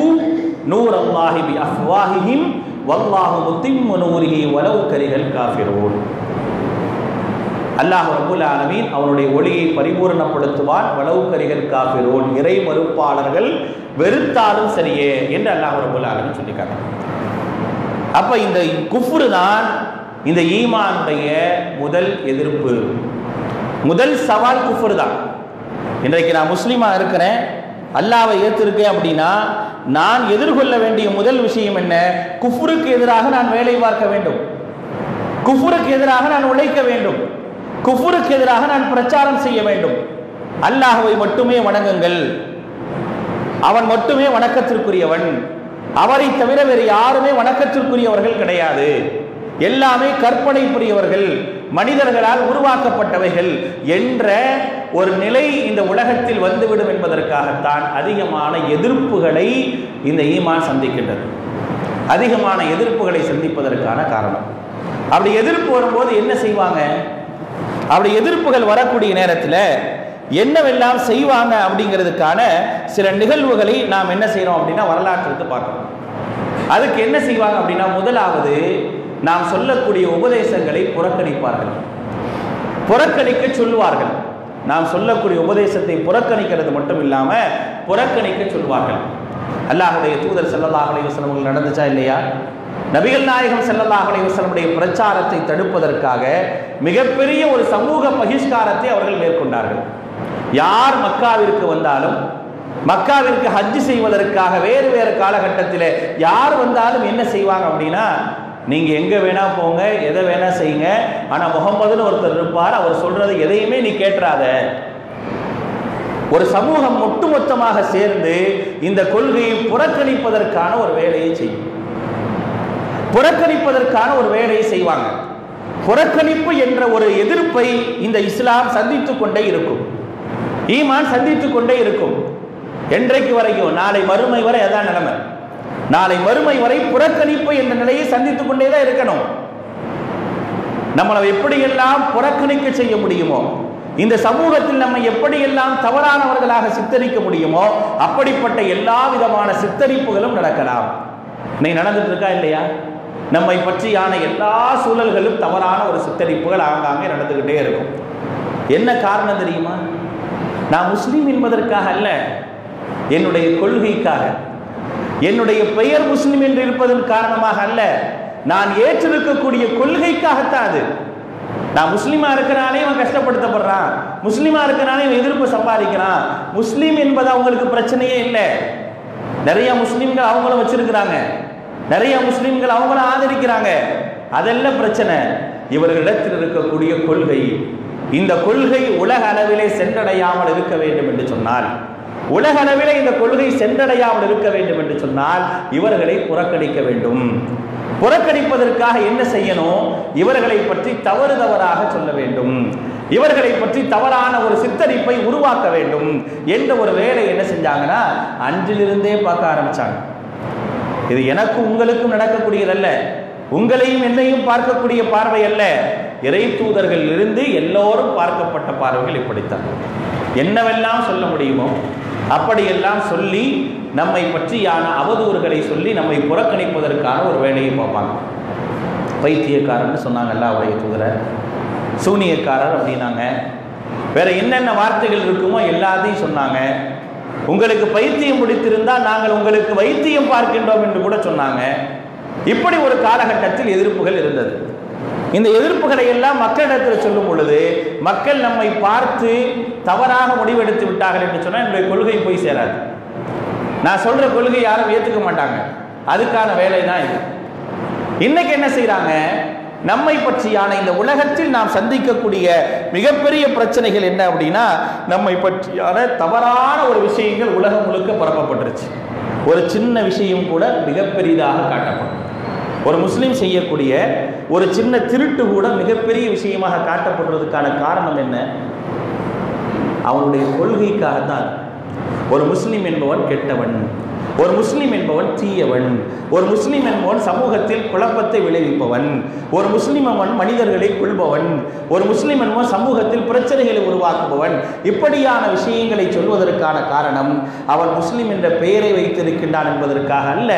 Speaker 1: நூர் அல்லாஹி பி அஃப்வாஹிஹிம் வல்லாஹு முத்திம்மு நூரிஹி வலவ் கரிஹல் அல்லாஹ் ரபுல் ஆலமீன் அவனுடைய ஒளியை பரிபூரணப்படுத்துவான் வளவு கரிகள் காஃபிரோன் இறை மறுப்பாளர்கள் வெறுத்தாலும் சரியே என்று அல்லாஹ் ரபுல் ஆலமின் சொல்லிக்காங்க அப்ப இந்த குஃப்ரு தான் இந்த ஈமானுடைய முதல் எதிர்ப்பு முதல் சவால் குஃப்ரு தான் இன்றைக்கு நான் முஸ்லீமா இருக்கிறேன் அல்லாவை ஏற்றிருக்கேன் அப்படின்னா நான் எதிர்கொள்ள வேண்டிய முதல் விஷயம் என்ன? குஃபுருக்கு எதிராக நான் வேலை பார்க்க வேண்டும். குஃபுருக்கு எதிராக நான் உழைக்க வேண்டும். குஃபுருக்கு எதிராக நான் பிரச்சாரம் செய்ய வேண்டும். அல்லாஹவை மட்டுமே வணங்குங்கள். அவன் மட்டுமே வணக்கத்திற்குரியவன். அவரை தவிர வேறு யாருமே வணக்கத்திற்குரியவர்கள் கிடையாது. எல்லாமே கற்பனை புரியவர்கள் மனிதர்களால் உருவாக்கப்பட்டவைகள் என்ற ஒரு நிலை இந்த உலகத்தில் வந்துவிடும் என்பதற்காகத்தான் அதிகமான எதிர்ப்புகளை இந்த ஈமான் சந்திக்கின்றது. அதிகமான எதிர்ப்புகளை சந்திப்பதற்கான காரணம். அப்படி எதிர்ப்பு வரும்போது என்ன செய்வாங்க? அப்படி எதிர்ப்புகள் வரக்கூடிய நேரத்தில் என்னவெல்லாம் செய்வாங்க அப்படிங்கிறதுக்கான சில நிகழ்வுகளை நாம் என்ன செய்கிறோம் அப்படின்னா வரலாற்று பார்க்கணும் அதுக்கு என்ன செய்வாங்க அப்படின்னா முதலாவது நாம் சொல்லக்கூடிய உபதேசங்களை புறக்கணிப்பார்கள். புறக்கணிக்க சொல்லுவார்கள். நாம் சொல்லக்கூடிய உபதேசத்தை புறக்கணிக்கிறது மட்டும் இல்லாம புறக்கணிக்க சொல்வார்கள் அல்லாஹுடைய தூதர் ஸல்லல்லாஹு அலைஹி நடந்துச்சா இல்லையா? நபிகள் நாயகம் ஸல்லல்லாஹு அலைஹி பிரச்சாரத்தை தடுப்பதற்காக மிகப்பெரிய ஒரு சமூக பகிஷ்காரத்தை அவர்கள் மேற்கொண்டார்கள். யார் மக்காவிற்கு வந்தாலும் மக்காவிற்கு ஹஜ்ஜு செய்வதற்காக வேறு வேறு காலகட்டத்தில் யார் வந்தாலும் என்ன செய்வாங்க அப்படின்னா நீங்கள் எங்கே வேணால் போங்க எதை வேணால் செய்யுங்க. ஆனால் முகமதுன்னு ஒருத்தர் இருப்பார் அவர் சொல்கிறது எதையுமே நீ கேட்டுறாத ஒரு சமூகம் ஒட்டுமொத்தமாக சேர்ந்து இந்த கொள்கையை புறக்கணிப்பதற்கான ஒரு வேலையை செய்யும். புறக்கணிப்பதற்கான ஒரு வேலையை செய்வாங்க. புறக்கணிப்பு என்ற ஒரு எதிர்ப்பை இந்த இஸ்லாம் சந்தித்து கொண்டே இருக்கும். ஈமான் சந்தித்து கொண்டே இருக்கும். என்றைக்கு வரைக்கும்? நாளை மறுமை வரை அதான் நிலைமை. நாளை மறுமை வரை புறக்கணிப்பு என்ற நிலையை சந்தித்துக் கொண்டே தான் இருக்கணும். நம்மளை எப்படியெல்லாம் புறக்கணிக்க செய்ய முடியுமோ இந்த சமூகத்தில் நம்ம எப்படியெல்லாம் தவறானவர்களாக சித்தரிக்க முடியுமோ அப்படிப்பட்ட எல்லா விதமான சித்தரிப்புகளும் நடக்கலாம். இன்னைக்கு நடந்துட்டு இருக்கா இல்லையா? நம்மை பற்றியான எல்லா சூழல்களும் தவறான ஒரு சித்தரிப்புகள் ஆங்காங்கே நடந்துகிட்டே இருக்கும். என்ன காரணம் தெரியுமா? நான் முஸ்லீம் என்பதற்காக அல்ல என்னுடைய கொள்கைக்காக. என்னுடைய பெயர் முஸ்லிம் என்று இருப்பதன் காரணமாக அல்ல. நான் ஏற்றிருக்கக்கூடிய கொள்கைக்காகத்தான் அது. நான் முஸ்லீமா இருக்கிறனாலே இவன் கஷ்டப்படுத்தப்படுறான். முஸ்லீமா இருக்கிறனாலே இவன் எதிர்ப்பு சம்பாதிக்கிறான். முஸ்லீம் என்பது அவங்களுக்கு பிரச்சனையே இல்லை. நிறைய முஸ்லீம்கள் அவங்களும் வச்சிருக்கிறாங்க. நிறைய முஸ்லீம்கள் அவங்களும் ஆதரிக்கிறாங்க. அதெல்லாம் பிரச்சனை. இவர்களிடத்தில் இருக்கக்கூடிய கொள்கை. இந்த கொள்கை உலக அளவிலே சென்றடையாமல் இருக்க வேண்டும் என்று சொன்னால் உலக அளவில் இந்த கொள்கை சென்றடையாமல் இருக்க வேண்டும் என்று சொன்னால் இவர்களை புறக்கணிக்க வேண்டும். புறக்கணிப்பதற்காக என்ன செய்யணும்? இவர்களை பற்றி தவறு தவறாக சொல்ல வேண்டும். இவர்களை பற்றி தவறான ஒரு சித்தரிப்பை உருவாக்க வேண்டும் என்ற ஒரு வேலை என்ன செஞ்சாங்கன்னா அன்றிலிருந்தே பார்க்க ஆரம்பிச்சாங்க. இது எனக்கும் உங்களுக்கும் நடக்கக்கூடியதல்ல. உங்களையும் என்னையும் பார்க்கக்கூடிய பார்வை அல்ல. இறை தூதர்கள் இருந்து எல்லோரும் பார்க்கப்பட்ட பார்வைகள் இப்படித்தான். என்னவெல்லாம் சொல்ல முடியுமோ அப்படியெல்லாம் சொல்லி நம்மை பற்றியான அவதூறுகளை சொல்லி நம்மை புறக்கணிப்பதற்கான ஒரு வேலையை பார்ப்பாங்க. பைத்தியக்காரன்னு சொன்னாங்கல்ல அவருடைய தூதரை. சூனியக்காரர் அப்படின்னாங்க. வேற என்னென்ன வார்த்தைகள் இருக்குமோ எல்லாத்தையும் சொன்னாங்க. உங்களுக்கு பைத்தியம் பிடித்திருந்தால் நாங்கள் உங்களுக்கு வைத்தியம் பார்க்கின்றோம் என்று கூட சொன்னாங்க. இப்படி ஒரு காலகட்டத்தில் எதிர்ப்புகள் இருந்தது. இந்த எதிர்ப்புகளை எல்லாம் மக்களிடத்தில் சொல்லும் பொழுது மக்கள் நம்மை பார்த்து தவறாக முடிவெடுத்து விட்டார்கள் என்று சொன்னால் என்னுடைய கொள்கை போய் சேராது. நான் சொல்ற கொள்கை யாரும் ஏற்றுக்க மாட்டாங்க. அதுக்கான வேலை தான் இது. இன்னைக்கு என்ன செய்கிறாங்க நம்மை பற்றியான இந்த உலகத்தில் நாம் சந்திக்கக்கூடிய மிகப்பெரிய பிரச்சனைகள் என்ன அப்படின்னா நம்மை பற்றியான தவறான ஒரு விஷயங்கள் உலகம் முழுக்க பரப்பப்பட்டுருச்சு. ஒரு சின்ன விஷயம் கூட மிகப்பெரிதாக காட்டப்படும். ஒரு முஸ்லீம் செய்யக்கூடிய ஒரு சின்ன திருட்டு கூட மிகப்பெரிய விஷயமாக காட்டப்படுறதுக்கான காரணம் என்ன? அவனுடைய கொள்கைக்காக தான் ஒரு முஸ்லீம் என்பவன் கெட்டவன். ஒரு முஸ்லீம் என்பவன் தீயவன். ஒரு முஸ்லீம் என்பவன் சமூகத்தில் குழப்பத்தை விளைவிப்பவன். ஒரு முஸ்லீம் அவன் மனிதர்களை கொள்பவன் ஒரு முஸ்லீம் என்பவன் சமூகத்தில் பிரச்சனைகளை உருவாக்குபவன். இப்படியான விஷயங்களை சொல்வதற்கான காரணம் அவன் முஸ்லீம் என்ற பெயரை வைத்திருக்கின்றான் என்பதற்காக அல்ல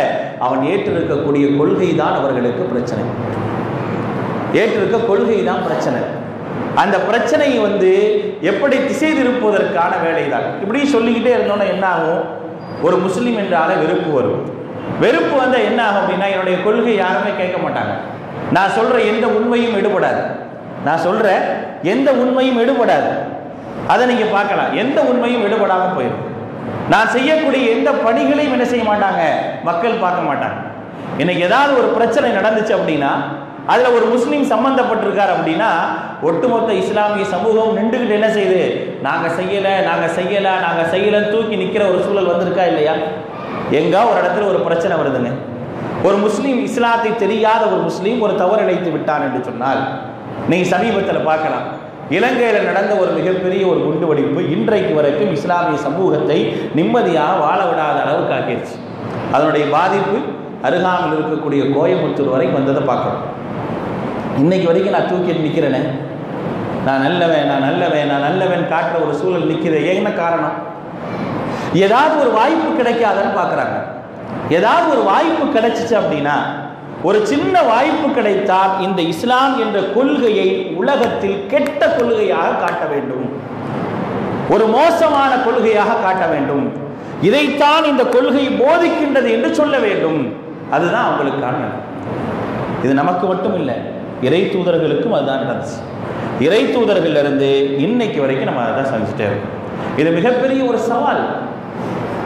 Speaker 1: அவன் ஏற்றிருக்கக்கூடிய கொள்கை தான் அவர்களுக்கு பிரச்சனை. ஏற்றிருக்க கொள்கை தான் பிரச்சனை. அந்த பிரச்சனையை வந்து எப்படி திசை திருப்புவதற்கான வேலை தான் இப்படி சொல்லிக்கிட்டே இருந்தோன்னா என்ன ஆகும் ஒரு முஸ்லீம் என்றால வெறுப்பு வரும். வெறுப்பு வந்தால் என்ன ஆகும் அப்படின்னா என்னுடைய கொள்கை யாருமே கேட்க மாட்டாங்க. நான் சொல்ற எந்த உண்மையும் எடுபடாது. நான் சொல்ற எந்த உண்மையும் எடுபடாது. அதை நீங்க பார்க்கலாம். எந்த உண்மையும் எடுபடாமல் போயிடும். நான் செய்யக்கூடிய எந்த பணிகளையும் என்ன செய்ய மாட்டாங்க? மக்கள் பார்க்க மாட்டாங்க. இன்னைக்கு ஏதாவது ஒரு பிரச்சனை நடந்துச்சு அப்படின்னா அதுல ஒரு முஸ்லீம் சம்பந்தப்பட்டிருக்கார் அப்படின்னா ஒட்டுமொத்த இஸ்லாமிய சமூகம் நின்றுகிட்டு என்ன செய்யுது? நாங்க செய்யல நாங்க செய்யல நாங்க செய்யலன்னு தூக்கி நிக்கிற ஒரு சூழல் வந்திருக்கா இல்லையா? எங்க ஒரு இடத்துல ஒரு பிரச்சனை வருதுங்க. ஒரு முஸ்லீம் இஸ்லாத்தை தெரியாத ஒரு முஸ்லீம் ஒரு தவறு இழைத்து விட்டான் என்று சொன்னால் நீங்க சமீபத்தில் பார்க்கலாம். இலங்கையில் நடந்த ஒரு மிகப்பெரிய ஒரு குண்டு வெடிப்பு இன்றைக்கு வரைக்கும் இஸ்லாமிய சமூகத்தை நிம்மதியாக வாழ விடாத அளவுக்கு ஆக்கிடுச்சு அதனுடைய பாதிப்பு அருகாமல் இருக்கக்கூடிய கோயம்புத்தூர் வரைக்கும் வந்ததை பார்க்குறோம். இன்னைக்கு வரைக்கும் நான் தூக்கி நிற்கிறேனே நான் நல்லவன் நான் நல்லவன் நான் நல்லவன் காட்டுற ஒரு சூழல் நிற்கிறது என்ன காரணம்? ஏதாவது ஒரு வாய்ப்பு கிடைக்காதான்னு பார்க்குறாங்க. ஏதாவது ஒரு வாய்ப்பு கிடைச்சிச்சு அப்படின்னா ஒரு சின்ன வாய்ப்பு கிடைத்தால் இந்த இஸ்லாம் என்ற கொள்கையை உலகத்தில் கெட்ட கொள்கையாக காட்ட வேண்டும். ஒரு மோசமான கொள்கையாக காட்ட வேண்டும். இதைத்தான் இந்த கொள்கை போதிக்கின்றது என்று சொல்ல வேண்டும். அதுதான் அவங்களுக்கான இது நமக்கு மட்டும் இல்லை இறை தூதர்களுக்கும் அதுதான் நடந்துச்சு. இறை தூதர்கள்ல இருந்து இன்னைக்கு வரைக்கும் நம்ம அதான் சந்திச்சுட்டே இருக்கோம். இது மிகப்பெரிய ஒரு சவால்.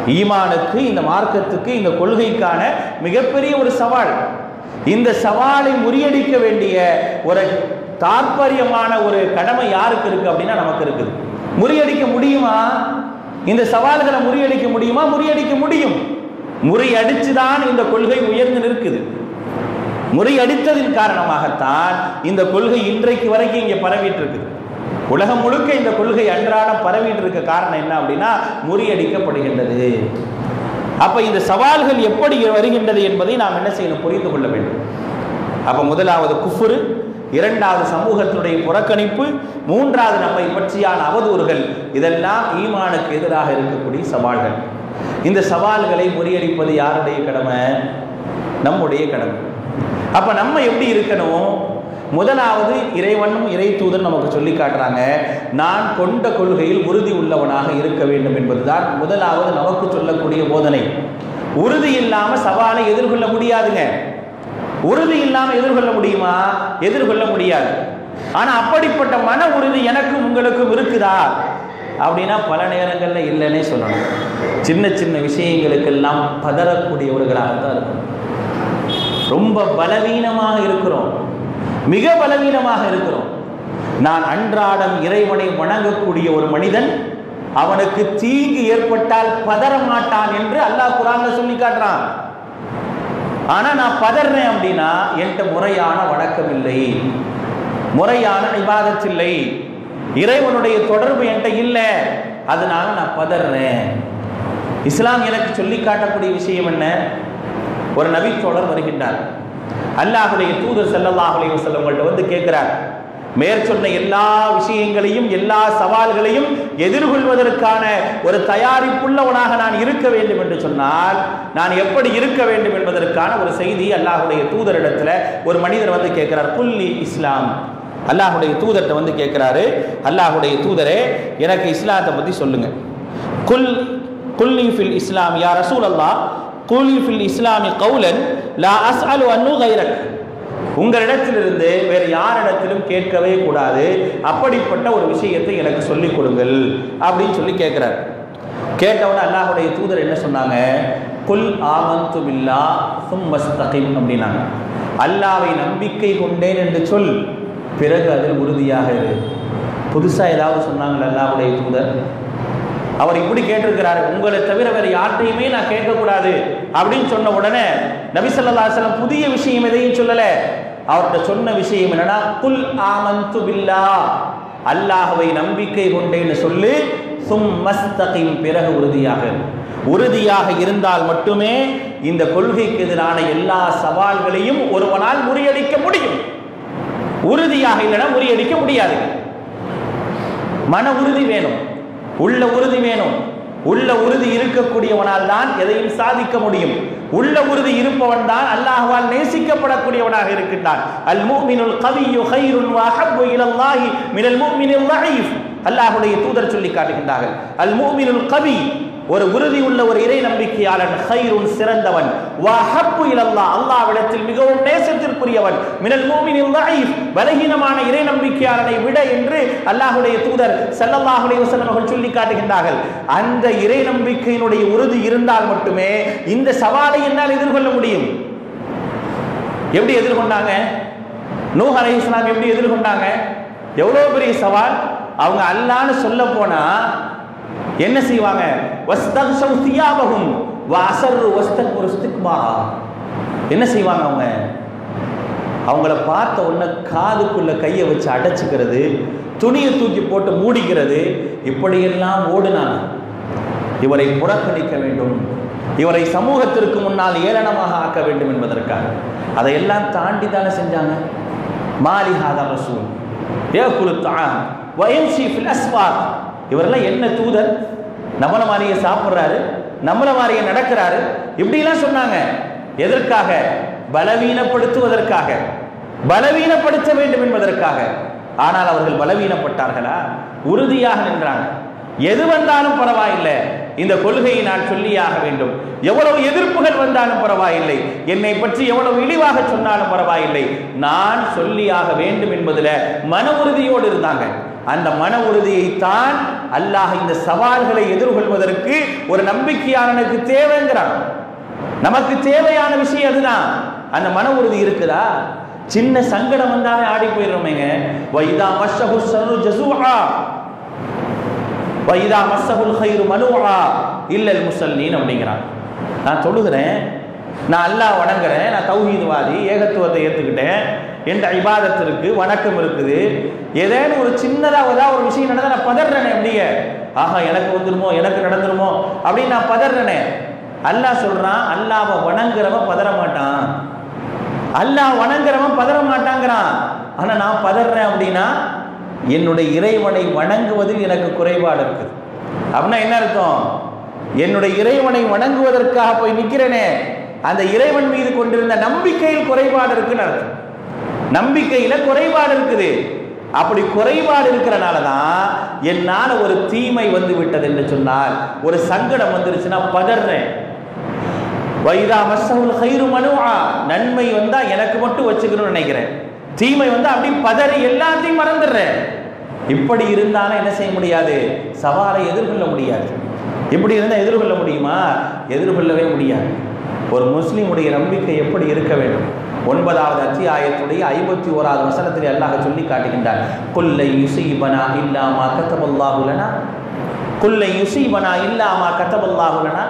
Speaker 1: ஈமானுக்கு இந்த மார்க்கத்துக்கு இந்த கொள்கைக்கான மிகப்பெரிய ஒரு சவால். இந்த சவாலை முறியடிக்க வேண்டிய ஒரு தாற்பயமான ஒரு கடமை யாருக்கு இருக்கு அப்படின்னா நமக்கு இருக்குது. முறியடிக்க முடியுமா? இந்த சவால்களை முறியடிக்க முடியுமா? முறியடிக்க முடியும். முறியடிச்சுதான் இந்த கொள்கை உயர்ந்து நிற்குது. முறியடித்ததின் காரணமாகத்தான் இந்த கொள்கை இன்றைக்கு வரைக்கும் இங்கே பரவிட்டு இருக்குது உலகம் முழுக்க இந்த கொள்கை அன்றாடம் பரவிட்டு இருக்க காரணம் என்ன அப்படின்னா முறியடிக்கப்படுகின்றது. அப்ப இந்த சவால்கள் எப்படி வருகின்றது என்பதை நாம் என்ன செய்யணும் புரிந்து கொள்ள வேண்டும். அப்ப முதலாவது குஃபுரு இரண்டாவது சமூகத்தினுடைய புறக்கணிப்பு மூன்றாவது நம்மை பற்றியான அவதூறுகள் இதெல்லாம் ஈமானுக்கு எதிராக இருக்கக்கூடிய சவால்கள். இந்த சவால்களை முறியடிப்பது யாருடைய கடமை? நம்முடைய கடமை. அப்ப நம்ம எப்படி இருக்கணும்? முதலாவது இறைவனும் இறை தூதன் நமக்கு சொல்லி காட்டுறாங்க நான் கொண்ட கொள்கையில் உறுதி உள்ளவனாக இருக்க வேண்டும் என்பதுதான் முதலாவது நமக்கு சொல்லக்கூடிய போதனை. உறுதி இல்லாம சவாலை எதிர்கொள்ள முடியாதுங்க. உறுதி இல்லாம எதிர்கொள்ள முடியுமா? எதிர்கொள்ள முடியாது. ஆனா அப்படிப்பட்ட மன உறுதி எனக்கும் உங்களுக்கும் இருக்குதா? அப்படின்னா பல நேரங்களில் இல்லைன்னே சொல்லணும். சின்ன சின்ன விஷயங்களுக்கெல்லாம் பதறக்கூடியவர்களாக தான் இருக்கணும். ரொம்ப பலவீனமாக இருக்கிறோம். மிக பலவீனமாக இருக்கிறோம். நான் அன்றாடம் இறைவனை வணங்கக்கூடிய ஒரு மனிதன் அவனுக்கு தீங்கு ஏற்பட்டால் பதற மாட்டான் என்று அல்லாஹ் குரான்ல சொல்லி காட்டுறான். ஆனா நான் பதறேன் அப்படின்னா என்கிட்ட முறையான வணக்கம் இல்லை. முறையான இபாதத் இல்லை. இறைவனுடைய தொடர்பு என்கிட்ட இல்லை. அதனால நான் பதறேன். இஸ்லாம் எனக்கு சொல்லி காட்டக்கூடிய விஷயம் என்ன? ஒரு நபித்தோழர் வருகின்றார். அல்லாஹுடைய தூதர் செல்லல்லாஹுடைய அலைஹி வந்து கேட்கிறார். மேற்சொன்ன எல்லா விஷயங்களையும் எல்லா சவால்களையும் எதிர்கொள்வதற்கான ஒரு தயாரிப்புள்ளவனாக நான் இருக்க வேண்டும் என்று சொன்னால் நான் எப்படி இருக்க வேண்டும் என்பதற்கான ஒரு செய்தி அல்லாஹுடைய தூதரிடத்துல ஒரு மனிதர் வந்து கேட்கிறார். புல்லி இஸ்லாம். அல்லாஹுடைய தூதர்கிட்ட வந்து கேட்கிறாரு. அல்லாஹுடைய தூதரே எனக்கு இஸ்லாத்தை பத்தி சொல்லுங்க. குல் குல்லி ஃபில் இஸ்லாம் யார் ரசூல் அல்லாஹ் கூலி ஃபில் இஸ்லாமி கவுலன் லா அஸ்அலு அன்னு கைரக். உங்களிடத்திலிருந்து வேறு யாரிடத்திலும் கேட்கவே கூடாது. அப்படிப்பட்ட ஒரு விஷயத்தை எனக்கு சொல்லிக் கொடுங்கள் அப்படின்னு சொல்லி கேட்குறார். கேட்டவுடனே அல்லாஹுடைய தூதர் என்ன சொன்னாங்க? குல் ஆமந்து பில்லா சும்மஸ்தகிம் அப்படின்னாங்க. அல்லாவை நம்பிக்கை கொண்டேன் என்று சொல் பிறகு அதில் உறுதியாக இரு. புதுசாக ஏதாவது சொன்னாங்களா அல்லாஹுடைய தூதர்? அவர் இப்படி கேட்டிருக்கிறாரு உங்களை தவிர வேறு யார்ட்டையுமே நான் கேட்கக்கூடாது அப்படின்னு சொன்ன உடனே நபி புதிய விஷயம் எதையும் சொல்லல. அவர்கிட்ட சொன்ன விஷயம் என்னன்னா குல் ஆமந்து பில்லா நம்பிக்கை கொண்டேன்னு சொல்லு சும்மஸ்தகிம் பிறகு உறுதியாக. உறுதியாக இருந்தால் மட்டுமே இந்த கொள்கைக்கு எதிரான எல்லா சவால்களையும் ஒருவனால் முறியடிக்க முடியும். உறுதியாக இல்லைன்னா முறியடிக்க முடியாது. மன உறுதி வேணும். உள்ள உறுதி வேணும் உள்ள உறுதி இருக்கக்கூடியவனால் தான் எதையும் சாதிக்க முடியும் உள்ள உறுதி இருப்பவன் தான் அல்லாஹ்வால் நேசிக்கப்படக்கூடியவனாக இருக்கின்றான் அல் முஃமினுல் கவியு கைருன் வ அஹப்பு இலல்லாஹி மினல் முஃமினில் ضعيف அல்லாஹ்வுடைய தூதர் சொல்லி காட்டுகின்றார்கள் அல் முஃமினுல் கவி ஒரு உறுதி உள்ள ஒரு இறை நம்பிக்கையாளன் ஹைருன் சிறந்தவன். வஹப்பு இலல்லா அல்லாவிடத்தில் மிகவும் நேசத்திற்குரியவன். மினல் மூமினில் லைஃப் பலகீனமான இறை நம்பிக்கையாளனை விட என்று அல்லாஹுடைய தூதர் செல்லல்லாஹுடைய வசனம் அவர்கள் சொல்லி காட்டுகின்றார்கள். அந்த இறை நம்பிக்கையினுடைய உறுதி இருந்தால் மட்டுமே இந்த சவாலை என்னால் எதிர்கொள்ள முடியும். எப்படி எதிர்கொண்டாங்க? நூஹ் அலை இஸ்லாம் எப்படி எதிர்கொண்டாங்க? எவ்வளோ பெரிய சவால்? அவங்க அல்லான்னு சொல்ல போனால் என்ன செய்வாங்க? வஸ்தக்ஷவ் தியாபகும். வஅஸர்ரு வஸ்தக்பரு இஸ்திக்பாரா என்ன செய்வாங்க அவங்க? அவங்கள பார்த்த உடனே காதுக்குள்ள கையை வச்சு அடைச்சிக்கிறது துணியை தூக்கி போட்டு மூடிக்கிறது இப்படியெல்லாம் ஓடினாங்க. இவரை புறக்கணிக்க வேண்டும். இவரை சமூகத்திற்கு முன்னால் ஏளனமாக ஆக்க வேண்டும் என்பதற்காக. அதையெல்லாம் தாண்டி தானே செஞ்சாங்க? மாலிஹாத ரசூல். ஏ தாம். வயம்ஷி ஃபில் அஸ்வாத். இவரெல்லாம் என்ன தூதர்? நம்மளை மாதிரியே சாப்பிட்றாரு நம்மளை மாதிரியே நடக்கிறாரு. இப்படிலாம் சொன்னாங்க. எதற்காக? பலவீனப்படுத்துவதற்காக. பலவீனப்படுத்த வேண்டும் என்பதற்காக. ஆனால் அவர்கள் பலவீனப்பட்டார்களா? உறுதியாக நின்றாங்க. எது வந்தாலும் பரவாயில்லை. இந்த கொள்கையை நான் சொல்லியாக வேண்டும். எவ்வளவு எதிர்ப்புகள் வந்தாலும் பரவாயில்லை. என்னை பற்றி எவ்வளவு இழிவாக சொன்னாலும் பரவாயில்லை. நான் சொல்லியாக வேண்டும் என்பதில் மன உறுதியோடு இருந்தாங்க. அந்த மன உறுதியைத்தான் அல்லாஹ் இந்த சவால்களை எதிர்கொள்வதற்கு ஒரு நம்பிக்கையாளனுக்கு தேவைங்கிறான். நமக்கு தேவையான விஷயம் அதுதான் அந்த மன உறுதி இருக்குதா? சின்ன சங்கடம் வந்தாலே ஆடி போயிடுறோமேங்க. வைதா மஷஹு சரு ஜசுஹா வைதா மஸ்ஸகுல் ஹைரு மனுஹா இல்லல் முசல்லீன் அப்படிங்கிறான். நான் தொழுகிறேன். நான் அல்லாஹ் வணங்குறேன். நான் தௌஹீத்வாதி ஏகத்துவத்தை ஏற்றுக்கிட்டேன் என்ற இபாதத்து இருக்கு வணக்கம் இருக்குது. ஏதேனும் ஒரு சின்னதாக ஏதாவது ஒரு விஷயம் நடந்தால் நான் பதறேனே அப்படியே. ஆஹா எனக்கு வந்துருமோ? எனக்கு நடந்துருமோ? அப்படின்னு நான் பதறேனே. அல்லாஹ் சொல்றான் அல்லாவை வணங்குறவன் பதற மாட்டான். அல்லாஹ் வணங்குறவன் பதற மாட்டாங்கிறான். ஆனா நான் பதறேன் அப்படின்னா என்னுடைய இறைவனை வணங்குவதில் எனக்கு குறைபாடு இருக்குது. அப்படின்னா என்ன அர்த்தம்? என்னுடைய இறைவனை வணங்குவதற்காக போய் நிற்கிறேனே அந்த இறைவன் மீது கொண்டிருந்த நம்பிக்கையில் குறைபாடு இருக்குன்னு அர்த்தம். நம்பிக்கையில குறைபாடு இருக்குது. அப்படி குறைபாடு இருக்கிறனால தான் என்னால் ஒரு தீமை வந்து விட்டது என்று சொன்னால் ஒரு சங்கடம் வந்துருச்சுன்னா பதறேன். வைதா மஸ்ஸவுல் ஹைரு மனுவா நன்மை வந்தா எனக்கு மட்டும் வச்சுக்கணும்னு நினைக்கிறேன். தீமை வந்து அப்படி பதறி எல்லாத்தையும் மறந்துடுறேன். இப்படி இருந்தாலும் என்ன செய்ய முடியாது? சவாலை எதிர்கொள்ள முடியாது. இப்படி இருந்தால் எதிர்கொள்ள முடியுமா? எதிர்கொள்ளவே முடியாது. ஒரு முஸ்லீமுடைய நம்பிக்கை எப்படி இருக்க வேண்டும்? ஒன்பதாவது அத்தியாயத்துடைய ஐம்பத்தி ஓராவது வசனத்தில் அல்லாஹ் சொல்லி காட்டுகின்றார். குல்லை யுசீபனா இல்லாமா கத்தபல்லாஹுலனா குல்லை யுசீபனா இல்லாமா கத்தபல்லாஹுலனா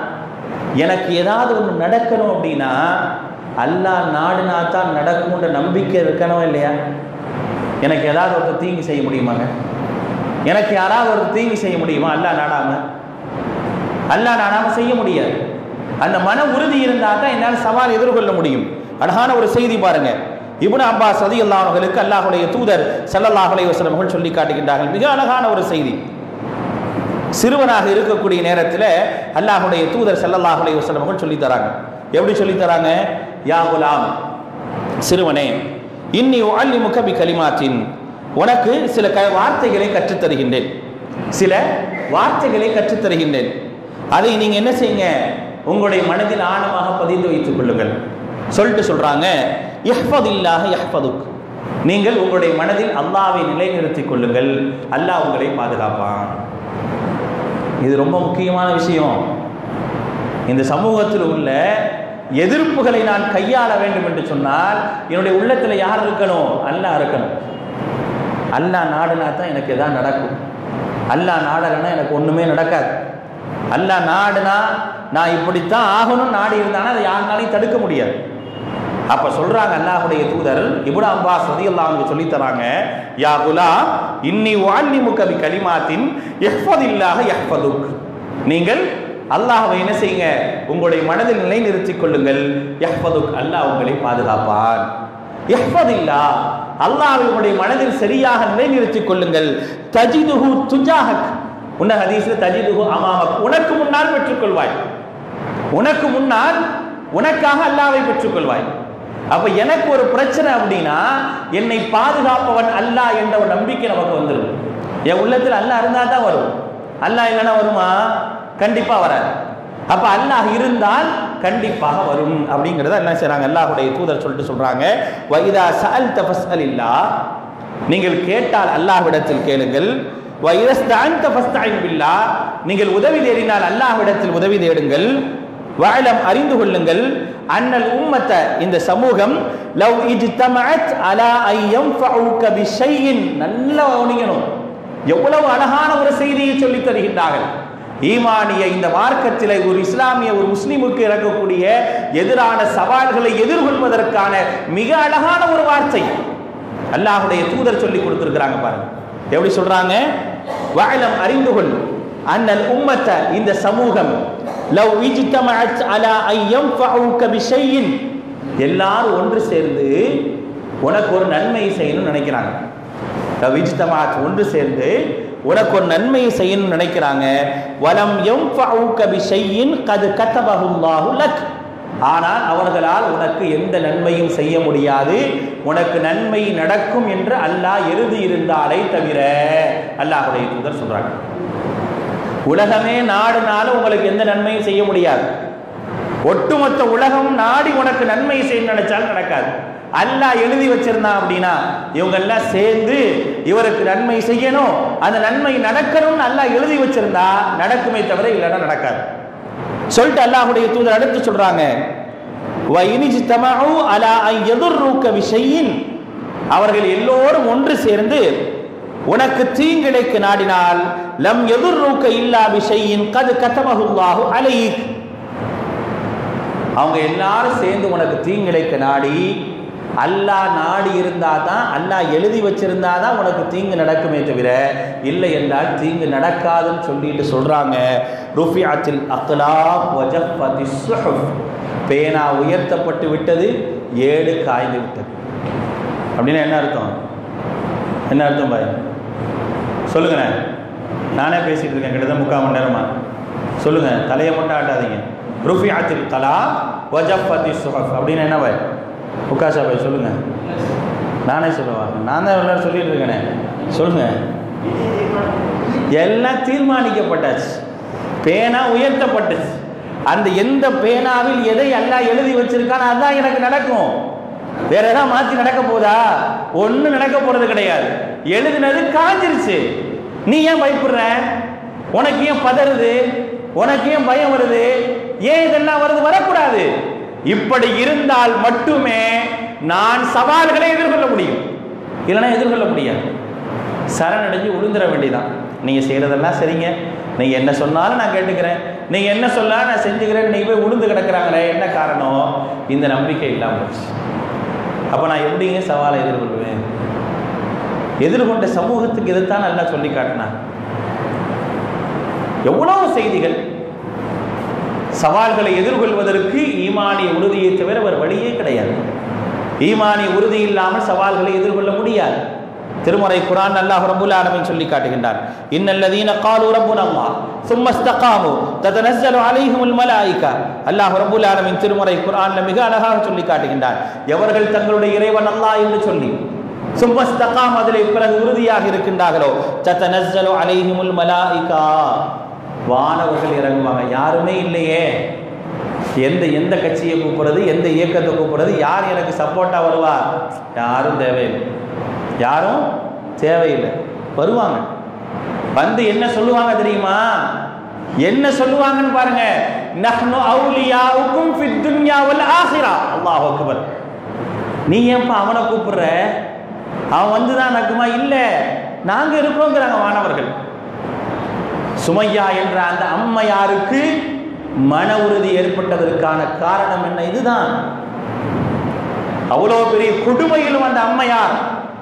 Speaker 1: எனக்கு ஏதாவது ஒன்று நடக்கணும் அப்படின்னா அல்லாஹ் நாடுனா தான் நடக்கும்ன்ற நம்பிக்கை இருக்கணும் இல்லையா? எனக்கு ஏதாவது ஒரு தீங்கு செய்ய முடியுமாங்க? எனக்கு யாராவது ஒரு தீங்கு செய்ய முடியுமா? அல்லா நாடாம. அல்லா நாடாம செய்ய முடியாது. அந்த மன உறுதி இருந்தால் தான் என்னால் சவால் எதிர்கொள்ள முடியும். அழகான ஒரு செய்தி பாருங்க. இப்னு அப்பாஸ் சதி அல்லாஹர்களுக்கு அல்லாஹுடைய தூதர் செல்லல்லாஹுடைய அலைஹி சொல்லி காட்டுகின்றார்கள். மிக அழகான ஒரு செய்தி. சிறுவனாக இருக்கக்கூடிய நேரத்தில் அல்லாஹுடைய தூதர் செல்லல்லாஹுடைய அலைஹி சொல்லி தராங்க. எப்படி சொல்லி தராங்க? யா குலாம் சிறுவனே இன்னி அள்ளி முகபி கலிமாத்தின் உனக்கு சில க வார்த்தைகளை கற்றுத்தருகின்றேன். சில வார்த்தைகளை கற்றுத் தருகின்றேன் அதை நீங்கள் என்ன செய்யுங்க? உங்களுடைய மனதில் ஆழமாக பதிந்து வைத்துக் கொள்ளுங்கள். சொல்லிட்டு சொல்றாங்க யஹ்ஃபதில்லாஹ யஹ்ஃபதுக் நீங்கள் உங்களுடைய மனதில் அல்லாவை நிலைநிறுத்திக் கொள்ளுங்கள். அல்லாஹ் உங்களை பாதுகாப்பான். இது ரொம்ப முக்கியமான விஷயம். இந்த சமூகத்தில் உள்ள எதிர்ப்புகளை நான் கையாள வேண்டும் என்று சொன்னால் என்னுடைய உள்ளத்தில் யார் இருக்கணும்? அல்லாஹ் இருக்கணும். அல்லாஹ் நாடுனா தான் எனக்கு எதாவது நடக்கும். அல்லாஹ் நாடலைன்னா எனக்கு ஒன்றுமே நடக்காது. அல்லாஹ் நாடுனா நான் இப்படித்தான் ஆகணும் நாடி இருந்தானா அதை யாருனாலையும் தடுக்க முடியாது. அப்ப சொல்றாங்க அல்லாஹுடைய தூதர் இப்னு அப்பாஸ் ரதி அல்லாஹுக்கு சொல்லி தராங்க யா குலாம் இன்னி உஅல்லிமுக பி கலிமாத்தின் இல்லாக எஃபதுக் நீங்கள் அல்லாஹவை என்ன செய்யுங்க? உங்களுடைய மனதில் நிலைநிறுத்திக் கொள்ளுங்கள். எஃபதுக் அல்லாஹ் உங்களை பாதுகாப்பான். யஹ்ஃபதில்லா அல்லாஹ் உங்களுடைய மனதில் சரியாக நிலைநிறுத்திக் கொள்ளுங்கள். தஜிதுஹு துஜாஹக். உன்ன ஹதீஸ்ல தஜிதுஹு அமாமக். உனக்கு முன்னால் பெற்றுக்கொள்வாய் உனக்கு முன்னால் உனக்காக அல்லாவை பெற்றுக்கொள்வாய் அப்ப எனக்கு ஒரு பிரச்சனை அப்படின்னா என்னை பாதுகாப்பவன் அல்லாஹ் என்ற ஒரு நம்பிக்கை நமக்கு வந்துடும் என் உள்ளத்தில் அல்லாஹ் இருந்தா தான் வரும். அல்லாஹ் இல்லைன்னா வருமா? கண்டிப்பா வராது. அப்ப அல்லாஹ் இருந்தால் கண்டிப்பாக வரும் அப்படிங்கிறத என்ன செய்றாங்க? அல்லாஹுடைய தூதர் சொல்லிட்டு சொல்றாங்க. வைதா சஅல்த இல்லா நீங்கள் கேட்டால் அல்லாஹ்விடத்தில் கேளுங்கள். வைதஸ்தஅன்த ஃபஸ்தஇன் பில்லா. நீங்கள் உதவி தேடினால் அல்லாஹ்விடத்தில் உதவி தேடுங்கள். வாழம் அறிந்து கொள்ளுங்கள். அன்னல் உம்மத்த இந்த சமூகம் லவ் இஜ்தமஅத் அலா ஐயம் யன்ஃபஉக பிஷைஇன் நல்லா கவனிக்கணும். எவ்வளவு அழகான ஒரு செய்தியை சொல்லித் தருகின்றார்கள். ஈமானிய இந்த மார்க்கத்தில் ஒரு இஸ்லாமிய ஒரு முஸ்லிமுக்கு இறக்கக்கூடிய எதிரான சவால்களை எதிர்கொள்வதற்கான மிக அழகான ஒரு வார்த்தை. அல்லாஹுடைய தூதர் சொல்லி கொடுத்திருக்கிறாங்க பாருங்க. எப்படி சொல்றாங்க? வாழம் அறிந்து கொள். அன்னல் உம்மத்த இந்த சமூகம் லவ் இஜ்தமஅத் அலா ஐயம் யன்ஃபஉக பிஷைஇன் எல்லாரும் ஒன்று சேர்ந்து உனக்கு ஒரு நன்மை செய்யணும்னு நினைக்கிறாங்க. லவ் இஜ்தமஅத் ஒன்று சேர்ந்து உனக்கு ஒரு நன்மை செய்யணும்னு நினைக்கிறாங்க. வலம் யன்ஃபஉக பிஷைஇன் கது கதபஹுல்லாஹு லக். ஆனால் அவர்களால் உனக்கு எந்த நன்மையும் செய்ய முடியாது. உனக்கு நன்மை நடக்கும் என்று அல்லாஹ் எழுதியிருந்தாலே தவிர அல்லாஹுடைய தூதர் சொல்றாங்க. உலகமே நாடுனால உங்களுக்கு எந்த நன்மையும் செய்ய முடியாது. ஒட்டுமொத்த உலகம் நாடி உனக்கு நன்மை செய்ய நினைச்சாலும் நடக்காது. அல்லா எழுதி வச்சிருந்தான் அப்படின்னா இவங்க எல்லாம் சேர்ந்து இவருக்கு நன்மை செய்யணும் அந்த நன்மை நடக்கணும்னு அல்லா எழுதி வச்சிருந்தா நடக்குமே தவிர இல்லைன்னா நடக்காது. சொல்லிட்டு அல்லாஹுடைய தூதர் அடுத்து சொல்றாங்க அவர்கள் எல்லோரும் ஒன்று சேர்ந்து உனக்கு தீங்கிழைக்கு நாடினால் லம் எதிர்நூக்க இல்லா விஷயின் கது கத்தமகுல்லாஹு அலைக் அவங்க எல்லாரும் சேர்ந்து உனக்கு தீங்கிழைக்க நாடி அல்லாஹ் நாடி இருந்தா தான் அல்லாஹ் எழுதி வச்சிருந்தா தான் உனக்கு தீங்கு நடக்குமே தவிர இல்லை என்றால் தீங்கு நடக்காதுன்னு சொல்லிட்டு சொல்றாங்க. ருஃபியாத்தில் அக்லாப் வஜஃபதி பேனா உயர்த்தப்பட்டு விட்டது ஏடு காய்ந்து விட்டது. அப்படின்னா என்ன அர்த்தம்? என்ன அர்த்தம் பாய் சொல்லுங்கண்ணே. நானே பேசிட்டு இருக்கேன் கிட்டத்தட்ட முக்கால் மணி நேரமா. சொல்லுங்க தலையை மட்டும் ஆட்டாதீங்க. ருஃபியாத்தில் தலா வஜப்பதி சுஹப் அப்படின்னு என்ன பாய்? உக்காஷா பாய் சொல்லுங்க. நானே சொல்லுவா? நான் தான் எல்லாரும் சொல்லிட்டு இருக்கேனே. சொல்லுங்க. எல்லாம் தீர்மானிக்கப்பட்டாச்சு. பேனா உயர்த்தப்பட்டுச்சு. அந்த எந்த பேனாவில் எதை எல்லாம் எழுதி வச்சிருக்கானோ அதான் எனக்கு நடக்கும். வேற ஏதாவது மாத்தி நடக்க போதா ஒன்றும் நடக்க போறது கிடையாது. எழுதினது காஞ்சிருச்சு. நீ ஏன் பயப்படுற? உனக்கு ஏன் பதறுது? உனக்கு ஏன் பயம் வருது? ஏன் இதெல்லாம் வருது? வரக்கூடாது. இப்படி இருந்தால் மட்டுமே நான் சவால்களை எதிர்கொள்ள முடியும். இல்லைன்னா எதிர்கொள்ள முடியாது. சரணடைஞ்சு உளுந்துட வேண்டியதான் நீங்கள் செய்கிறதெல்லாம் சரிங்க. நீங்கள் என்ன சொன்னாலும் நான் கேட்டுக்கிறேன். நீங்கள் என்ன சொன்னாலும் நான் செஞ்சுக்கிறேன். நீங்கள் போய் உளுந்து கிடக்குறாங்களே என்ன காரணம்? இந்த நம்பிக்கை இல்லாமல் போச்சு. அப்போ நான் எப்படிங்க சவாலை எதிர்கொள்வேன்? எதிர்கொண்ட சமூகத்துக்கு இதைத்தான் நல்லா சொல்லி காட்டினான் எவ்வளவு செய்திகள் சவால்களை எதிர்கொள்வதற்கு ஈமானிய உறுதியை தவிர ஒரு வழியே கிடையாது. ஈமானிய உறுதி இல்லாமல் சவால்களை எதிர்கொள்ள முடியாது. திருமறை குரான் அல்லாஹ் ரபுல் ஆலமின் சொல்லி காட்டுகின்றார். இன்னல்லதீன காலு ரப்புன் அல்லா சும்மஸ்தகாமு ததனஸ்ஸலு அலைஹிமுல் மலாயிகா. அல்லாஹ் ரபுல் ஆலமின் திருமறை குரான்ல மிக அழகாக சொல்லி காட்டுகின்றார். எவர்கள் தங்களுடைய இறைவன் அல்லாஹ் என்று சொல்லி சும்மஸ்தகாம் அதிலே பிறகு உறுதியாக இருக்கின்றார்களோ? ததனஸ்ஸலு அலைஹிமுல் மலாயிகா. வானவர்கள் இறங்குவாங்க. யாருமே இல்லையே. எந்த எந்த கட்சியை கூப்பிடுறது? எந்த இயக்கத்தை கூப்பிடுறது? யார் எனக்கு சப்போர்ட்டா வருவா? யாரும் தேவையில்லை. யாரும் தேவையில்லை. வருவாங்க. வந்து என்ன சொல்லுவாங்க தெரியுமா? என்ன சொல்லுவாங்கன்னு பாருங்க. நஹ்னு அவுலியாவுக்கும் ஃபித் துன்யா ஆஹிரா. அல்லாஹ் அக்பர். நீ ஏன்பா அவனை கூப்பிடுற? அவன் வந்து தான் நக்குமா? இல்லை நாங்கள் இருக்கிறோங்கிறாங்க மாணவர்கள். சுமையா என்ற அந்த அம்மையாருக்கு மன உறுதி ஏற்பட்டதற்கான காரணம் என்ன? இதுதான். அவ்வளோ பெரிய கொடுமையிலும் அந்த அம்மையார்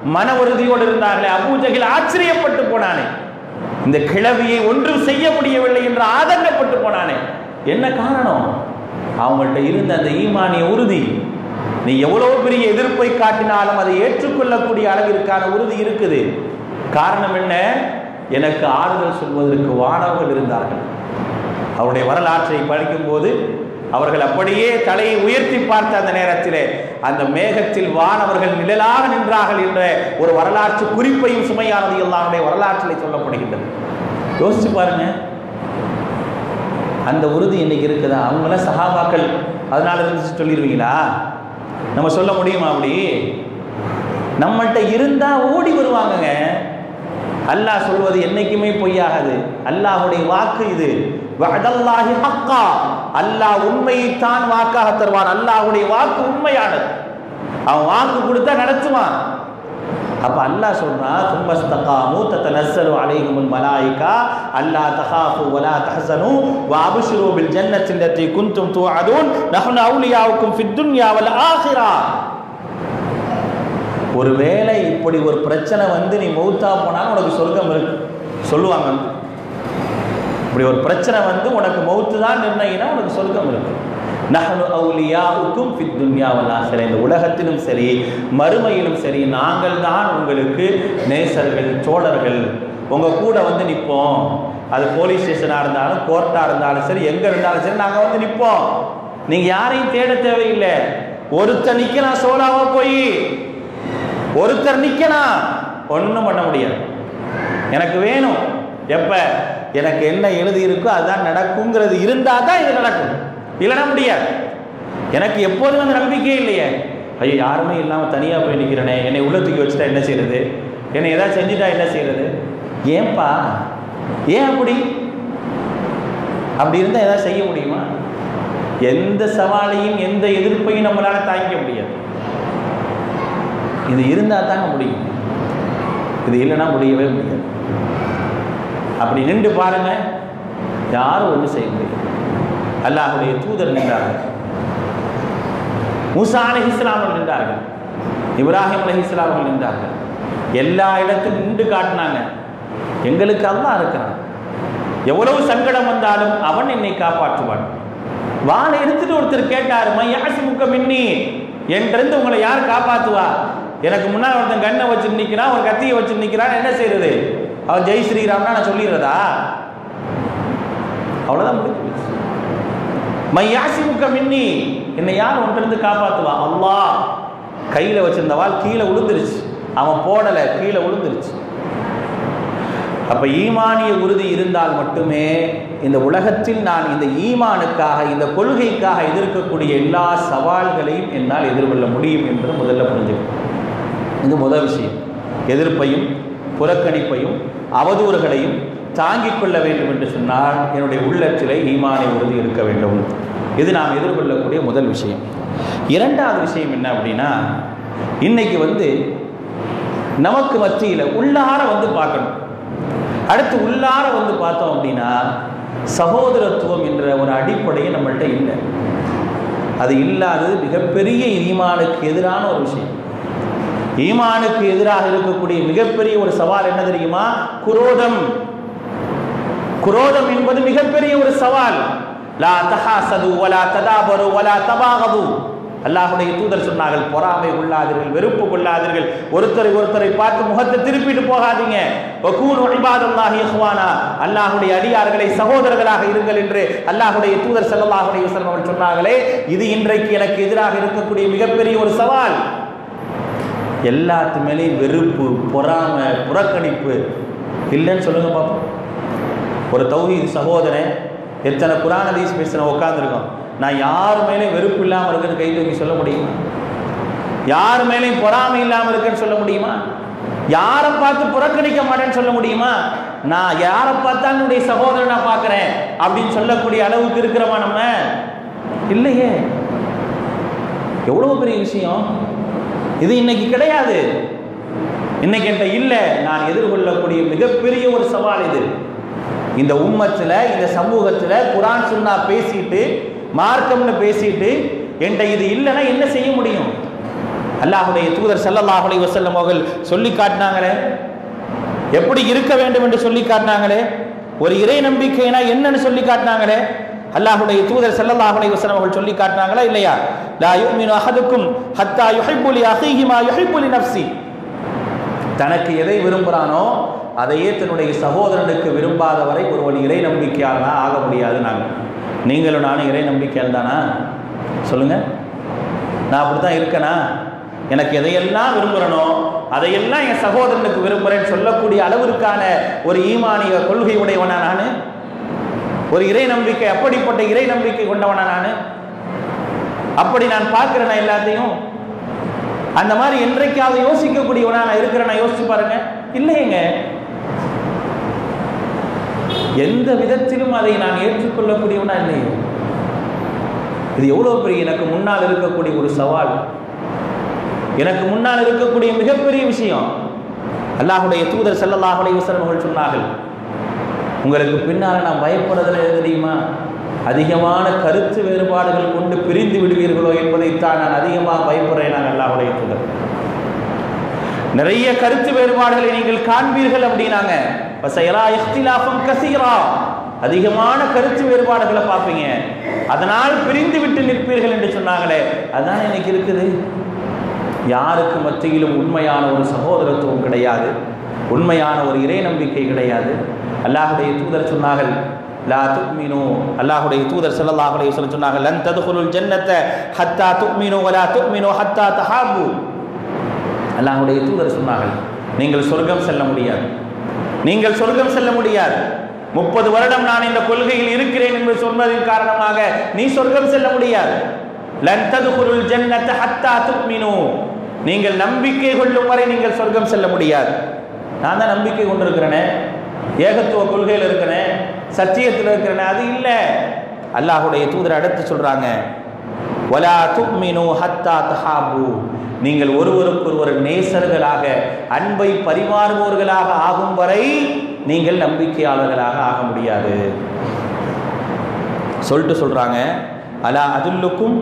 Speaker 1: மன உறுதியோடு இருந்தார்களே. அபூஜகில் ஆச்சரியப்பட்டு போனானே. இந்த கிழவியை ஒன்றும் செய்ய முடியவில்லை என்று ஆதங்கப்பட்டு போனானே. என்ன காரணம்? அவங்கள்ட்ட இருந்த அந்த ஈமானிய உறுதி. நீ எவ்வளவு பெரிய எதிர்ப்பை காட்டினாலும் அதை ஏற்றுக்கொள்ளக்கூடிய அளவிற்கான உறுதி இருக்குது. காரணம் என்ன? எனக்கு ஆறுதல் சொல்வதற்கு வானவர்கள் இருந்தார்கள். அவருடைய வரலாற்றை படிக்கும்போது அவர்கள் அப்படியே தலையை உயர்த்தி பார்த்த அந்த நேரத்திலே அந்த மேகத்தில் வானவர்கள் நிழலாக நின்றார்கள் என்ற ஒரு வரலாற்று குறிப்பையும் சுமையானது எல்லாருடைய வரலாற்றிலே சொல்லப்படுகின்றது. யோசிச்சு பாருங்க. அந்த உறுதி இன்னைக்கு இருக்குதா? அவங்களாம் சகாபாக்கள் அதனால இருந்துச்சு சொல்லிடுவீங்களா நம்ம சொல்ல முடியுமா அப்படி? நம்மள்கிட்ட இருந்தா ஓடி வருவாங்கங்க. அல்லாஹ் சொல்வது என்னைக்குமே பொய்யாகாது. அல்லாஹுடைய வாக்கு இது. வஅதல்லாஹி ஹக்கா. அல்லாஹ் உண்மையைத்தான் வாக்காக தருவான். அல்லாஹ்வுடைய வாக்கு உண்மையானது. அவன் வாக்கு கொடுத்தா நடத்துவான். அப்ப அல்லாஹ் சொல்றான் சும்மஸ்தகாமு தத்தனஸ்ஸலு அலைஹிமுல் மலாயிகா. அல்லா தஹாஃபு வலா தஹஸனு வ அப்ஷிரு பில் ஜன்னத்தி அல்லதி குன்தும் துஅதுன் நஹ்னு அவுலியாவுக்கும் ஃபித் துன்யா வல் ஆখিরা ஒருவேளை இப்படி ஒரு பிரச்சனை வந்து நீ மௌத்தா போனாலும் உனக்கு சொர்க்கம் இருக்கு. சொல்லுவாங்க. இப்படி ஒரு பிரச்சனை வந்து உனக்கு மௌத்து தான் நிர்ணயினா உனக்கு சொர்க்கம் இருக்கு. நஹனு அவுலியாவுக்கும் ஃபித் துன்யாவெல்லாம் சரி இந்த உலகத்திலும் சரி மறுமையிலும் சரி நாங்கள் தான் உங்களுக்கு நேசர்கள் சோழர்கள். உங்கள் கூட வந்து நிற்போம் அது போலீஸ் ஸ்டேஷனாக இருந்தாலும் கோர்ட்டாக இருந்தாலும் சரி எங்கே இருந்தாலும் சரி நாங்கள் வந்து நிற்போம் நீங்கள் யாரையும் தேட தேவையில்லை. ஒருத்தர் நிற்கலாம் சோலாவா போய்? ஒருத்தர் நிற்கலாம் ஒன்றும் பண்ண முடியாது. எனக்கு வேணும். எப்போ? எனக்கு என்ன எழுதி இருக்கோ அதுதான் நடக்குங்கிறது இருந்தால் தான் இது நடக்கும். இல்லைன்னா முடியாது. எனக்கு எப்போதும் அந்த நம்பிக்கையே இல்லையே. ஐயோ யாருமே இல்லாமல் தனியாக போய் நிற்கிறேனே என்னை உள்ள தூக்கி வச்சுட்டா என்ன செய்யறது? என்னை எதாவது செஞ்சுட்டா என்ன செய்யறது? ஏன்பா? ஏன் அப்படி? அப்படி இருந்தால் எதாவது செய்ய முடியுமா? எந்த சவாலையும் எந்த எதிர்ப்பையும் நம்மளால் தாங்கிக்க முடியாது. இது இருந்தால் தாங்க முடியும். இது இல்லைன்னா முடியவே முடியாது. அப்படி நின்று பாருங்க. யாரும் ஒன்று செய்ய முடியும் அல்லாஹுடைய தூதர் நின்றார்கள். மூசா அலி இஸ்லாமர்கள் நின்றார்கள். இப்ராஹிம் அலி இஸ்லாமர்கள் நின்றார்கள். எல்லா இடத்துக்கும் நின்று காட்டினாங்க. எங்களுக்கு அல்லா இருக்கிறான். எவ்வளவு சங்கடம் வந்தாலும் அவன் என்னை காப்பாற்றுவான். வாழை எடுத்துட்டு ஒருத்தர் கேட்டார் மையாசி முக்க மின்னி? என்றிருந்து உங்களை யார் காப்பாற்றுவா எனக்கு முன்னால் ஒருத்தன் கண்ணை வச்சு நிற்கிறான் ஒரு கத்தியை வச்சு நிற்கிறான் என்ன செய்யறது அவன் ஜெய் ஸ்ரீராம்னா நான் சொல்லிடுறதா? அவ்வளோதான் முடிஞ்சு மையாசி முக்க மின்னி என்னை யார் ஒன்றிருந்து காப்பாற்றுவான் அல்லா கையில் வச்சிருந்தவாள் கீழே விழுந்துருச்சு அவன் போடலை கீழே விழுந்துருச்சு அப்ப ஈமானிய உறுதி இருந்தால் மட்டுமே இந்த உலகத்தில் நான் இந்த ஈமானுக்காக இந்த கொள்கைக்காக எதிர்க்கக்கூடிய எல்லா சவால்களையும் என்னால் எதிர்கொள்ள முடியும் என்று முதல்ல புரிஞ்சுக்கணும். இது முதல் விஷயம். எதிர்ப்பையும் புறக்கணிப்பையும் அவதூறுகளையும் தாங்கிக் கொள்ள வேண்டும் என்று சொன்னால் என்னுடைய உள்ளத்திலே ஈமானை உறுதி இருக்க வேண்டும். இது நாம் எதிர்கொள்ளக்கூடிய முதல் விஷயம். இரண்டாவது விஷயம் என்ன அப்படின்னா இன்னைக்கு வந்து நமக்கு மத்தியில் உள்ளார வந்து பார்க்கணும். அடுத்து உள்ளார வந்து பார்த்தோம் அப்படின்னா சகோதரத்துவம் என்ற ஒரு அடிப்படையை நம்மள்கிட்ட இல்லை. அது இல்லாதது மிகப்பெரிய ஈமானுக்கு எதிரான ஒரு விஷயம். ஈமானுக்கு எதிராக இருக்கக்கூடிய மிகப்பெரிய ஒரு சவால் என்ன தெரியுமா? குரோதம். குரோதம் என்பது மிகப்பெரிய ஒரு சவால். லா தஹாசது வலா ததாபரு வலா தபாகது அல்லாஹுடைய தூதர் சொன்னார்கள் பொறாமை கொள்ளாதீர்கள் வெறுப்பு கொள்ளாதீர்கள். ஒருத்தரை ஒருத்தரை பார்த்து முகத்தை திருப்பிட்டு போகாதீங்க. அல்லாஹுடைய அடியார்களை சகோதரர்களாக இருங்கள் என்று அல்லாஹுடைய தூதர் ஸல்லல்லாஹு சொன்னார்களே இது இன்றைக்கு எனக்கு எதிராக இருக்கக்கூடிய மிகப்பெரிய ஒரு சவால். எல்லாத்து மேலேயும் வெறுப்பு பொறாமை புறக்கணிப்பு இல்லைன்னு சொல்லுங்கள் பார்ப்போம் ஒரு தௌஹீத் சகோதரன் எத்தனை குரான் ஹதீஸ் பேசின உட்காந்துருக்கோம் நான் யார் மேலேயும் வெறுப்பு இல்லாமல் இருக்குன்னு கை தூக்கி சொல்ல முடியுமா? யார் மேலேயும் பொறாமை இல்லாமல் இருக்குன்னு சொல்ல முடியுமா? யாரை பார்த்து புறக்கணிக்க மாட்டேன்னு சொல்ல முடியுமா? நான் யாரை பார்த்தா என்னுடைய சகோதரன் நான் பார்க்குறேன் அப்படின்னு சொல்லக்கூடிய அளவுக்கு இருக்கிறவா நம்ம? இல்லையே. எவ்வளோ பெரிய விஷயம்? இது இன்னைக்கு கிடையாது. இன்னைக்கு என்கிட்ட இல்லை. நான் எதிர்கொள்ளக்கூடிய மிகப்பெரிய ஒரு சவால் இது. இந்த உம்மத்தில் இந்த சமூகத்தில் குரான் சுன்னா பேசிட்டு மார்க்கம்னு பேசிட்டு என்கிட்ட இது இல்லைன்னா என்ன செய்ய முடியும்? அல்லாஹுடைய தூதர் ஸல்லல்லாஹு அலைஹி வஸல்லம் அவர்கள் சொல்லி காட்டினாங்களே. எப்படி இருக்க வேண்டும் என்று சொல்லி காட்டினாங்களே. ஒரு இறை நம்பிக்கைனா என்னன்னு சொல்லி காட்டினாங்களே. அல்லாஹுடைய தூதர் ஸல்லல்லாஹு அலைஹி வஸல்லம் அவர்கள் சொல்லி காட்டினாங்களா இல்லையா? லா யுமினு அஹதுக்கும் ஹத்தா யுஹிப்பு லி அஹீஹி மா யுஹிப்பு லி நஃப்ஸி. தனக்கு எதை விரும்புகிறானோ அதையே தன்னுடைய சகோதரனுக்கு விரும்பாத வரை ஒருவன் இறை நம்பிக்கையாளனா ஆக முடியாது நாங்கள் நீங்களும் நானும் இறை நம்பிக்கையால் தானா? சொல்லுங்க. நான் அப்படி தான் இருக்கேனா? எனக்கு எதையெல்லாம் விரும்புகிறனோ அதையெல்லாம் என் சகோதரனுக்கு விரும்புகிறேன்னு சொல்லக்கூடிய அளவிற்கான ஒரு ஈமானிய கொள்கை உடையவனா நான்? ஒரு இறை நம்பிக்கை அப்படிப்பட்ட இறை நம்பிக்கை கொண்டவனா நான்? அப்படி நான் பார்க்கிறேனா எல்லாத்தையும்? அந்த மாதிரி என்றைக்காவது யோசிக்கக்கூடியவனா நான் இருக்கிறேன்? யோசிச்சு பாருங்க. இல்லையேங்க. எந்த விதத்திலும் அதை நான் ஏற்றுக்கொள்ளக்கூடியவனா இல்லையோ. இது எவ்வளோ பெரிய எனக்கு முன்னால் இருக்கக்கூடிய ஒரு சவால். எனக்கு முன்னால் இருக்கக்கூடிய மிகப்பெரிய விஷயம். அல்லாஹுடைய தூதர் செல்லல்லாஹுடைய அலைஹி சொன்னார்கள். உங்களுக்கு பின்னால் நான் பயப்படுறதில் எது தெரியுமா? அதிகமான கருத்து வேறுபாடுகள் கொண்டு பிரிந்து விடுவீர்களோ என்பதைத்தான் நான் அதிகமாக பயப்படுறேன் நான் எல்லா தூதர். நிறைய கருத்து வேறுபாடுகளை நீங்கள் காண்பீர்கள் அப்படின்னாங்க. கசீரா. அதிகமான கருத்து வேறுபாடுகளை பார்ப்பீங்க. அதனால் பிரிந்து விட்டு நிற்பீர்கள் என்று சொன்னாங்களே அதான் எனக்கு இருக்குது? யாருக்கு மத்தியிலும் உண்மையான ஒரு சகோதரத்துவம் கிடையாது. உண்மையான ஒரு இறை நம்பிக்கை கிடையாது. அல்லாஹுடைய தூதர் சொன்னார்கள் லா துக்மினு அல்லாஹுடைய தூதர் செல்லல்லாஹுடைய சொல்ல சொன்னாங்க லன் ததுகுலுல் ஜன்னத ஹத்தா துக்மினு வலா துக்மினு ஹத்தா தஹாபு. அல்லாஹுடைய தூதர் சொன்னார்கள் நீங்கள் சொர்க்கம் செல்ல முடியாது. நீங்கள் சொர்க்கம் செல்ல முடியாது. முப்பது வருடம் நான் இந்த கொள்கையில் இருக்கிறேன் என்று சொன்னதின் காரணமாக நீ சொர்க்கம் செல்ல முடியாது. லன் ததுகுலுல் ஜன்னத ஹத்தா துக்மினு நீங்கள் நம்பிக்கை கொள்ளும் வரை நீங்கள் சொர்க்கம் செல்ல முடியாது. நான் தான் நம்பிக்கை கொண்டிருக்கிறேனே ஏகத்துவ கொள்கையில் இருக்கிறேன் சத்தியத்தில் இருக்கிறேனே அது இல்லை. அல்லாஹுடைய தூதரை அடுத்து சொல்கிறாங்க வலா துக்மினு ஹத்தா தஹாபு. நீங்கள் ஒருவருக்கொருவர் நேசர்களாக அன்பை பரிமாறுபவர்களாக ஆகும் வரை நீங்கள் நம்பிக்கையாளர்களாக ஆக முடியாது. சொல்லிட்டு சொல்கிறாங்க அலா அதுல்லுக்கும்?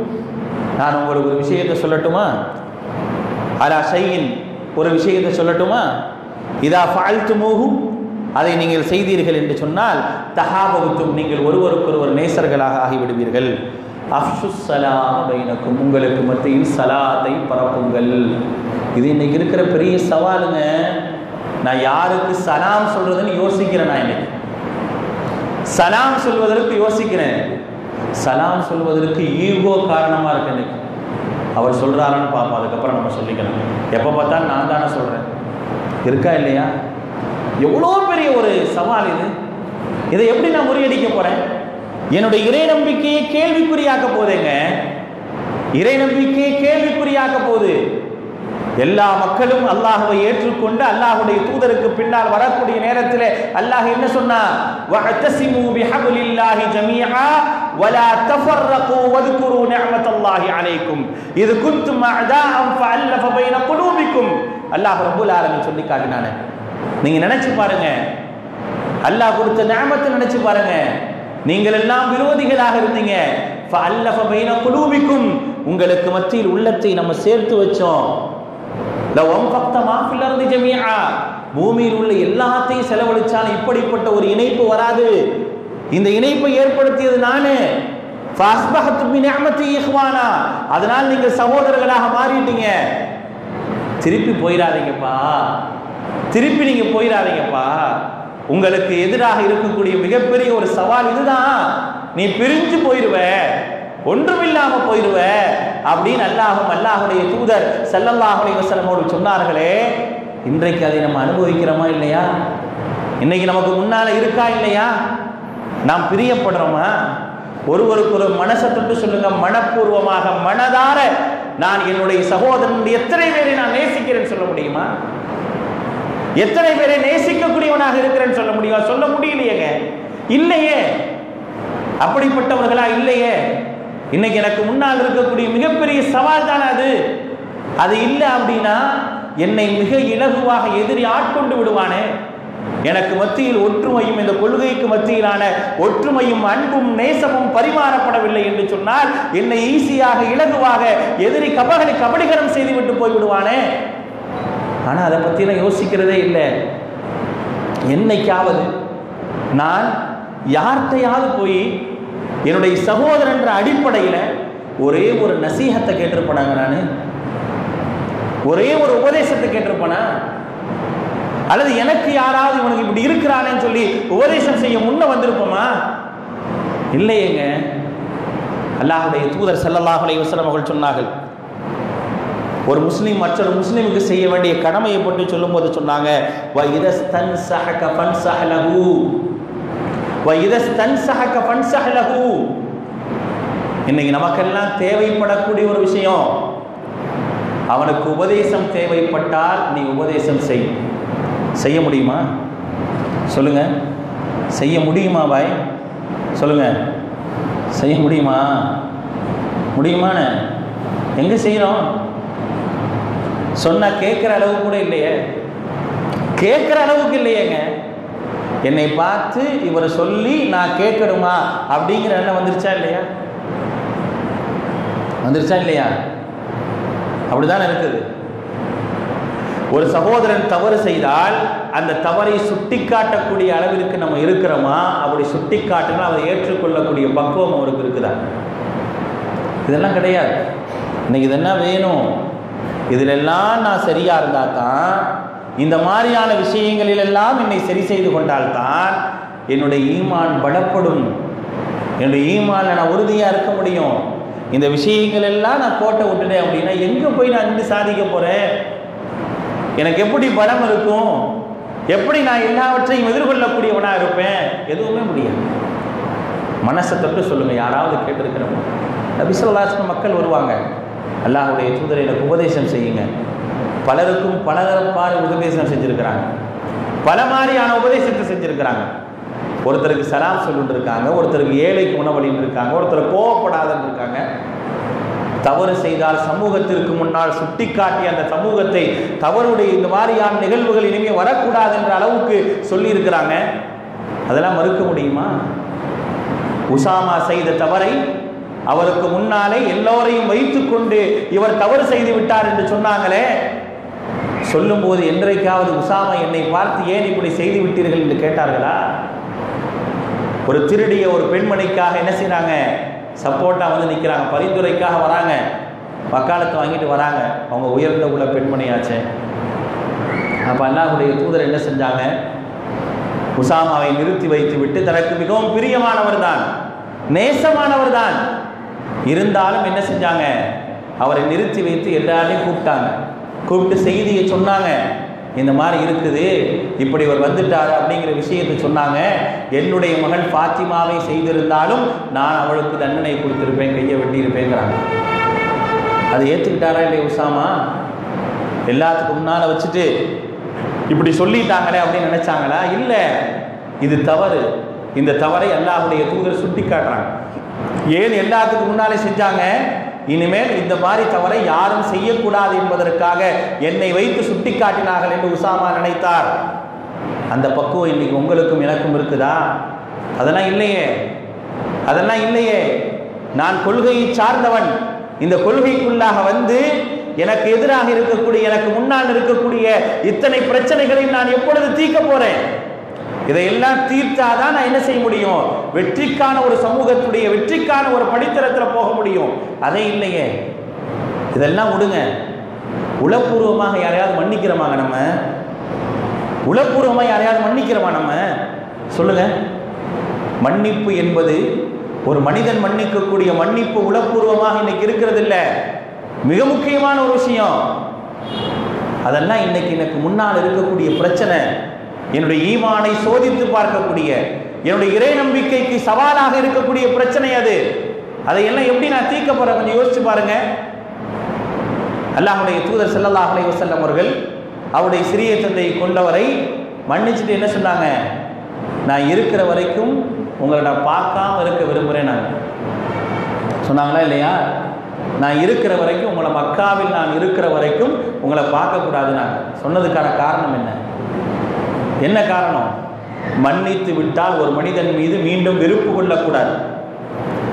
Speaker 1: நான் உங்களுக்கு ஒரு விஷயத்தை சொல்லட்டுமா? அலா ஷையின் ஒரு விஷயத்தை சொல்லட்டுமா? இதா ஃபால்த்து மோகும் அதை நீங்கள் செய்தீர்கள் என்று சொன்னால் தகாபகுத்தும் நீங்கள் ஒருவருக்கொருவர் நேசர்களாக ஆகிவிடுவீர்கள். அஃஷு சலாம் பைனக்கும் உங்களுக்கு மத்தியில் சலாத்தை பரப்புங்கள். இது இன்னைக்கு இருக்கிற பெரிய சவாலுங்க. நான் யாருக்கு சலாம் சொல்றதுன்னு யோசிக்கிறேன் நான் இன்னைக்கு. சலாம் சொல்வதற்கு யோசிக்கிறேன். சலாம் சொல்வதற்கு ஈகோ காரணமா இருக்கு இன்னைக்கு. அவர் சொல்றாரான்னு பார்ப்போம் அதுக்கப்புறம் நம்ம சொல்லிக்கலாம். எப்போ பார்த்தாலும் நான் தானே சொல்றேன். இருக்கா இல்லையா? எவ்வளோ பெரிய ஒரு சவால் இது. இதை எப்படி நான் முறியடிக்க போகிறேன் என்னுடைய இறை நம்பிக்கையை கேள்விக்குறியாக்க போதேங்க. இறை நம்பிக்கையை கேள்விக்குறியாக்க போகுது எல்லா மக்களும் அல்லாஹுவை ஏற்றுக்கொண்டு அல்லாஹ்வுடைய தூதருக்கு பின்னால் வரக்கூடிய நேரத்தில் அல்லாஹ் என்ன சொன்னா? வஅத்தஸிமு பிஹப்லில்லாஹி ஜமீஆ வலா தஃபர்ரகு வذ்குரு நிஅமத்தல்லாஹி அலைக்கும். இது குன்தும் அஅதாஅம் ஃபஅல்லஃப அல்லாஹ் ரபுல் ஆலமின் சொல்லி காட்டினானே நீங்க நினைச்சு பாருங்க. அல்லாஹ் கொடுத்த நிஅமத்தை நினைச்சு பாருங்க. நீங்கள் எல்லாம் விரோதிகளாக இருந்தீங்க. ஃபஅல்லஃப பைன குலூபிக்கும் உங்களுக்கு மத்தியில் உள்ளத்தை நம்ம சேர்த்து வச்சோம். பூமியில் உள்ள எல்லாத்தையும் செலவழிச்சாலும் இப்படிப்பட்ட ஒரு இணைப்பு வராது. இந்த இணைப்பை ஏற்படுத்தியது நானு. அதனால் நீங்கள் சகோதரர்களாக மாறிட்டீங்க. திருப்பி போயிடாதீங்கப்பா. திருப்பி நீங்கள் போயிடாதீங்கப்பா. உங்களுக்கு எதிராக இருக்கக்கூடிய மிகப்பெரிய ஒரு சவால் இதுதான். நீ பிரிஞ்சு போயிருவ. ஒன்றுமில்லாம போயிருவ. அப்படின்னு அல்லாஹும் அல்லாஹுடைய தூதர் செல்லல்லாஹுடைய வசனமோடு சொன்னார்களே இன்றைக்கு அதை நம்ம அனுபவிக்கிறோமா இல்லையா? இன்னைக்கு நமக்கு முன்னால இருக்கா இல்லையா? நாம் பிரியப்படுறோமா? ஒருவருக்கு ஒரு மனசை தொட்டு சொல்லுங்க மனப்பூர்வமாக மனதார நான் என்னுடைய சகோதரன் எத்தனை பேரை நான் நேசிக்கிறேன்னு சொல்ல முடியுமா? எத்தனை பேரை நேசிக்கக்கூடியவனாக இருக்கிறேன்னு சொல்ல முடியுமா? சொல்ல முடியலையேங்க. இல்லையே. அப்படிப்பட்டவர்களா இல்லையே. இன்னைக்கு எனக்கு முன்னால் இருக்கக்கூடிய மிகப்பெரிய சவால் தானே அது. அது இல்லை அப்படின்னா என்னை மிக இலகுவாக எதிரி ஆட்கொண்டு விடுவானே. எனக்கு மத்தியில் ஒற்றுமையும் இந்த கொள்கைக்கு மத்தியிலான ஒற்றுமையும் அன்பும் நேசமும் பரிமாறப்படவில்லை என்று சொன்னால் என்னை ஈஸியாக இலகுவாக எதிரி கபகளை கபடிகரம் செய்துவிட்டு போய்விடுவானே? ஆனால் அதை பற்றிலாம் யோசிக்கிறதே இல்லை. என்னைக்காவது நான் யார்கிட்டையாவது போய் என்னுடைய சகோதரன்ற அடிப்படையில் ஒரே ஒரு நசீகத்தை கேட்டிருப்பேனாங்க நான். ஒரே ஒரு உபதேசத்தை கேட்டிருப்பேனா? அல்லது எனக்கு யாராவது இவனுக்கு இப்படி இருக்கிறானேன்னு சொல்லி உபதேசம் செய்ய முன்ன வந்திருப்போமா? இல்லையேங்க. அல்லாஹுடைய தூதர் செல்லல்லாஹுடைய வசனம் அவர்கள் சொன்னார்கள். ஒரு முஸ்லீம் மற்றொரு முஸ்லீமுக்கு செய்ய வேண்டிய கடமையை பற்றி சொல்லும்போது சொன்னாங்க இன்னைக்கு நமக்கெல்லாம் தேவைப்படக்கூடிய ஒரு விஷயம். அவனுக்கு உபதேசம் தேவைப்பட்டால் நீ உபதேசம் செய். செய்ய முடியுமா? சொல்லுங்க. செய்ய முடியுமா பாய்? சொல்லுங்க. செய்ய முடியுமா? முடியுமான எங்கே செய்கிறோம் சொன்னால் கேட்குற அளவு கூட இல்லையே. கேட்குற அளவுக்கு இல்லையேங்க. என்னை பார்த்து இவரை சொல்லி நான் கேட்கணுமா அப்படிங்கிற எண்ணம் வந்துருச்சா இல்லையா? வந்துருச்சா இல்லையா? அப்படிதானே இருக்குது. ஒரு சகோதரன் தவறு செய்தால் அந்த தவறை சுட்டிக்காட்டக்கூடிய அளவிற்கு நம்ம இருக்கிறோமா? அப்படி சுட்டிக்காட்டினா அதை ஏற்றுக்கொள்ளக்கூடிய பக்குவம் அவருக்கு இருக்குதா? இதெல்லாம் கிடையாது. இன்னைக்கு இதெல்லாம் வேணும்? இதிலெல்லாம் நான் சரியாக இருந்தால் தான் இந்த மாதிரியான விஷயங்களிலெல்லாம் என்னை சரி செய்து கொண்டால்தான் என்னுடைய ஈமான் பலப்படும். என்னுடைய ஈமான் நான் உறுதியாக இருக்க முடியும். இந்த விஷயங்கள் எல்லாம் நான் கோட்டை விட்டுட்டேன் அப்படின்னா எங்கே போய் நான் நின்று சாதிக்க போகிறேன் எனக்கு எப்படி பலம் இருக்கும்? எப்படி நான் எல்லாவற்றையும் எதிர்கொள்ளக்கூடியவனாக இருப்பேன்? எதுவுமே முடியாது. மனசை தொட்டு சொல்லுங்க யாராவது கேட்டிருக்கிறோம் நபிசல்லாசன மக்கள் வருவாங்க. அல்லாஹுடைய தூதரை எனக்கு உபதேசம் செய்யுங்க. பலருக்கும் பலதரப்பான உபதேசம் செஞ்சுருக்கிறாங்க. பல மாதிரியான உபதேசத்தை செஞ்சுருக்கிறாங்க. ஒருத்தருக்கு சலாம் சொல்லிட்டு இருக்காங்க ஒருத்தருக்கு ஏழைக்கு உணவளின்னு இருக்காங்க ஒருத்தர் கோவப்படாதன்னு இருக்காங்க. தவறு செய்தால் சமூகத்திற்கு முன்னால் சுட்டிக்காட்டி அந்த சமூகத்தை தவறுடைய இந்த மாதிரியான நிகழ்வுகள் இனிமே வரக்கூடாது என்ற அளவுக்கு சொல்லியிருக்கிறாங்க. அதெல்லாம் மறுக்க முடியுமா? உசாமா செய்த தவறை அவருக்கு முன்னாலே எல்லோரையும் வைத்துக்கொண்டு இவர் தவறு செய்து விட்டார் என்று சொன்னாங்களே. சொல்லும்போது என்றைக்காவது உசாமா என்னை பார்த்து ஏன் இப்படி செய்து விட்டீர்கள் என்று கேட்டார்களா? ஒரு திருடிய ஒரு பெண்மணிக்காக என்ன செய்கிறாங்க சப்போர்ட்டாக வந்து நிற்கிறாங்க பரிந்துரைக்காக வராங்க. வக்காலத்தை வாங்கிட்டு வராங்க. அவங்க உயர்ந்த உள்ள பெண்மணியாச்சு. அப்போ அல்லாஹுடைய தூதர் என்ன செஞ்சாங்க? உசாமாவை நிறுத்தி வைத்து விட்டு தனக்கு மிகவும் பிரியமானவர் தான். நேசமானவர் தான். இருந்தாலும் என்ன செஞ்சாங்க? அவரை நிறுத்தி வைத்து எல்லாரையும் கூப்பிட்டாங்க. கூப்பிட்டு செய்தியை சொன்னாங்க. இந்த மாதிரி இருக்குது இப்படி இவர் வந்துட்டார் அப்படிங்கிற விஷயத்தை சொன்னாங்க. என்னுடைய மகள் ஃபாத்திமாவை செய்திருந்தாலும் நான் அவளுக்கு தண்டனை கொடுத்திருப்பேன் கையை வெட்டியிருப்பேங்கிறாங்க அதை ஏற்றுக்கிட்டாரா இல்லை உசாமா? எல்லாத்துக்கும் முன்னால் வச்சுட்டு இப்படி சொல்லிட்டாங்களே அப்படின்னு நினச்சாங்களா? இல்லை இது தவறு. இந்த தவறை அல்லாஹுடைய தூதர் சுட்டி காட்டுறாங்க ஏன் எல்லாத்துக்கும் முன்னாலே செஞ்சாங்க? இனிமேல் இந்த மாதிரி தவறை யாரும் செய்யக்கூடாது என்பதற்காக என்னை வைத்து சுட்டி காட்டினார்கள் என்று உசாமா நினைத்தார். அந்த பக்குவம் இன்னைக்கு உங்களுக்கும் எனக்கும் இருக்குதா? அதெல்லாம் இல்லையே. அதெல்லாம் இல்லையே. நான் கொள்கையை சார்ந்தவன். இந்த கொள்கைக்குள்ளாக வந்து எனக்கு எதிராக இருக்கக்கூடிய எனக்கு முன்னால் இருக்கக்கூடிய இத்தனை பிரச்சனைகளை நான் எப்பொழுது தீர்க்க போறேன்? இதையெல்லாம் தீர்த்தாதான் நான் என்ன செய்ய முடியும்? வெற்றிக்கான ஒரு சமூகத்துடைய வெற்றிக்கான ஒரு படித்தரத்தில் போக முடியும். அதே இல்லையே. இதெல்லாம் விடுங்க. உளப்பூர்வமாக யாரையாவது மன்னிக்கிறோமாங்க நம்ம? உளப்பூர்வமாக யாரையாவது மன்னிக்கிறோமா நம்ம? சொல்லுங்க. மன்னிப்பு என்பது ஒரு மனிதன் மன்னிக்கக்கூடிய மன்னிப்பு உளப்பூர்வமாக இன்னைக்கு இருக்கிறது இல்லை மிக முக்கியமான ஒரு விஷயம். அதெல்லாம் இன்னைக்கு எனக்கு முன்னால் இருக்கக்கூடிய பிரச்சனை. என்னுடைய ஈமானை சோதித்து பார்க்கக்கூடிய என்னுடைய இறை நம்பிக்கைக்கு சவாலாக இருக்கக்கூடிய பிரச்சனை அது. அதையெல்லாம் எப்படி நான் தீர்க்க போறேன் கொஞ்சம் யோசிச்சு பாருங்க. அல்லாஹுடைய தூதர் செல்லல்லாஹ் அலைஹி வஸல்லம் அவர்கள் அவருடைய சிறிய தந்தையை கொண்டவரை மன்னிச்சுட்டு என்ன சொன்னாங்க? நான் இருக்கிற வரைக்கும் உங்களை நான் பார்க்காம இருக்க விரும்புகிறேன் நான். சொன்னாங்களா இல்லையா? நான் இருக்கிற வரைக்கும் உங்களை மக்காவில் நான் இருக்கிற வரைக்கும் உங்களை பார்க்கக்கூடாது நான். சொன்னதுக்கான காரணம் என்ன? என்ன காரணம்? மன்னித்து விட்டால் ஒரு மனிதன் மீது மீண்டும் வெறுப்பு கொள்ளக்கூடாது.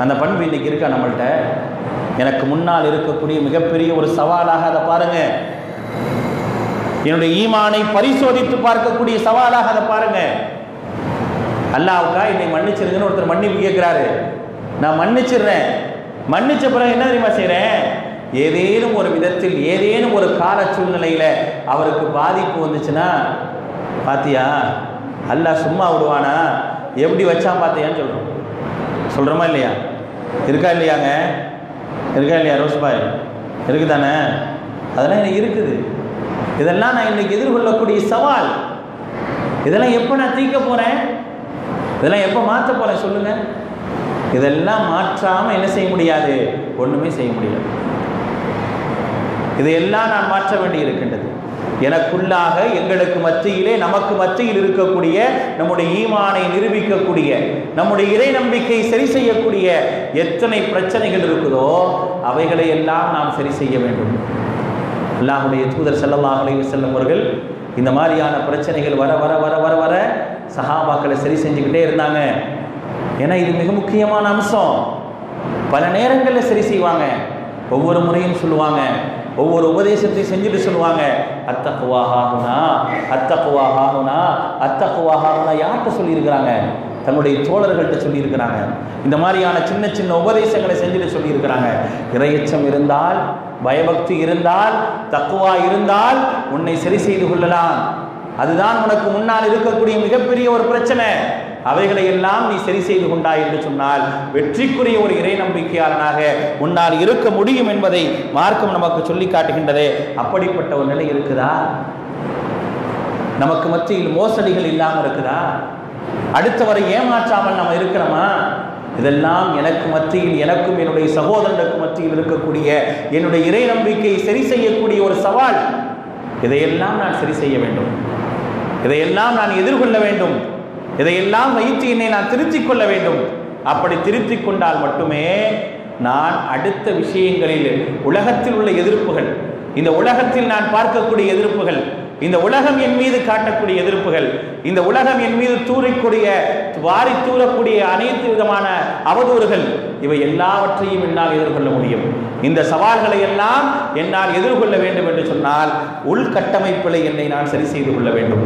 Speaker 1: அந்த பண்பு இன்னைக்கு இருக்கா நம்மள்கிட்ட எனக்கு முன்னால் இருக்கக்கூடிய மிகப்பெரிய ஒரு சவாலாக அதை பாருங்க. என்னுடைய ஈமானை பரிசோதித்து பார்க்கக்கூடிய சவாலாக அதை பாருங்க. அல்லாவுக்கா என்னை மன்னிச்சிருங்கன்னு ஒருத்தர் மன்னிப்பு கேட்குறாரு. நான் மன்னிச்சிடுறேன். மன்னிச்ச பிறகு என்ன தெரியுமா செய்கிறேன் ஏதேனும் ஒரு விதத்தில் ஏதேனும் ஒரு கால சூழ்நிலையில் அவருக்கு பாதிப்பு வந்துச்சுன்னா பாத்தியா? அல்லா சும்மா விடுவானா? எப்படி வச்சான் பார்த்தியான்னு சொல்கிறோம் சொல்கிறோமா இல்லையா? இருக்கா இல்லையாங்க? இருக்கா இல்லையா ரோஸ்பாய் இருக்குதானே? அதெல்லாம் எனக்கு இருக்குது. இதெல்லாம் நான் இன்னைக்கு எதிர்கொள்ளக்கூடிய சவால். இதெல்லாம் எப்போ நான் தீர்க்க போகிறேன் இதெல்லாம் எப்போ மாற்ற போகிறேன் சொல்லுங்கள் இதெல்லாம் மாற்றாமல் என்ன செய்ய முடியாது? ஒன்றுமே செய்ய முடியாது இதையெல்லாம் நான் மாற்ற வேண்டி இருக்கின்றது எனக்குள்ளாக எங்களுக்கு மத்தியிலே நமக்கு மத்தியில் இருக்கக்கூடிய நம்முடைய ஈமானை நிரூபிக்கக்கூடிய நம்முடைய இறை நம்பிக்கை சரி செய்யக்கூடிய எத்தனை பிரச்சனைகள் இருக்குதோ அவைகளை எல்லாம் நாம் சரி செய்ய வேண்டும். அல்லாஹுடைய தூதர் ஸல்லல்லாஹு அலைவு செல்லும் அவர்கள் இந்த மாதிரியான பிரச்சனைகள் வர வர வர வர வர சஹாபாக்களை சரி செஞ்சுக்கிட்டே இருந்தாங்க. ஏன்னா இது மிக முக்கியமான அம்சம். பல நேரங்களில் சரி செய்வாங்க. ஒவ்வொரு முறையும் சொல்லுவாங்க. ஒவ்வொரு உபதேசத்தையும் செஞ்சுட்டு சொல்லுவாங்க. அத்தக்குவாஹாகுனா அத்தக்குவாஹாகுனா அத்தக்குவாஹாகுனா யார்கிட்ட சொல்லியிருக்கிறாங்க? தன்னுடைய தோழர்கள்ட்ட சொல்லியிருக்கிறாங்க. இந்த மாதிரியான சின்ன சின்ன உபதேசங்களை செஞ்சுட்டு சொல்லியிருக்கிறாங்க. இரையச்சம் இருந்தால் பயபக்தி இருந்தால் தக்குவா இருந்தால் உன்னை சரி செய்து கொள்ளலாம். அதுதான் உனக்கு முன்னால் இருக்கக்கூடிய மிகப்பெரிய ஒரு பிரச்சனை. அவைகளை எல்லாம் நீ சரி செய்து கொண்டாய் என்று சொன்னால் வெற்றிக்குரிய ஒரு இறை நம்பிக்கையாளனாக உன்னால் இருக்க முடியும் என்பதை மார்க்கம் நமக்கு சொல்லி காட்டுகின்றதே. அப்படிப்பட்ட ஒரு நிலை இருக்குதா? நமக்கு மத்தியில் மோசடிகள் இல்லாமல் இருக்குதா? அடுத்தவரை ஏமாற்றாமல் நம்ம இருக்கிறோமா இதெல்லாம் எனக்கு மத்தியில் எனக்கும் என்னுடைய சகோதரனுக்கு மத்தியில் இருக்கக்கூடிய என்னுடைய இறை நம்பிக்கையை சரி செய்யக்கூடிய ஒரு சவால். இதையெல்லாம் நான் சரி செய்ய வேண்டும். இதையெல்லாம் நான் எதிர்கொள்ள வேண்டும். இதையெல்லாம் வைத்து என்னை நான் திருத்திக் கொள்ள வேண்டும். அப்படி திருத்திக் கொண்டால் மட்டுமே நான் அடுத்த விஷயங்களில் உலகத்தில் உள்ள எதிர்ப்புகள் இந்த உலகத்தில் நான் பார்க்கக்கூடிய எதிர்ப்புகள் இந்த உலகம் என் மீது காட்டக்கூடிய எதிர்ப்புகள் இந்த உலகம் என் மீது தூறிக்கூடிய வாரி தூரக்கூடிய அனைத்து விதமான அவதூறுகள் இவை எல்லாவற்றையும் என்னால் எதிர்கொள்ள முடியும். இந்த சவால்களை எல்லாம் என்னால் எதிர்கொள்ள வேண்டும் என்று சொன்னால் உள்கட்டமைப்பில் என்னை நான் சரி செய்து கொள்ள வேண்டும்.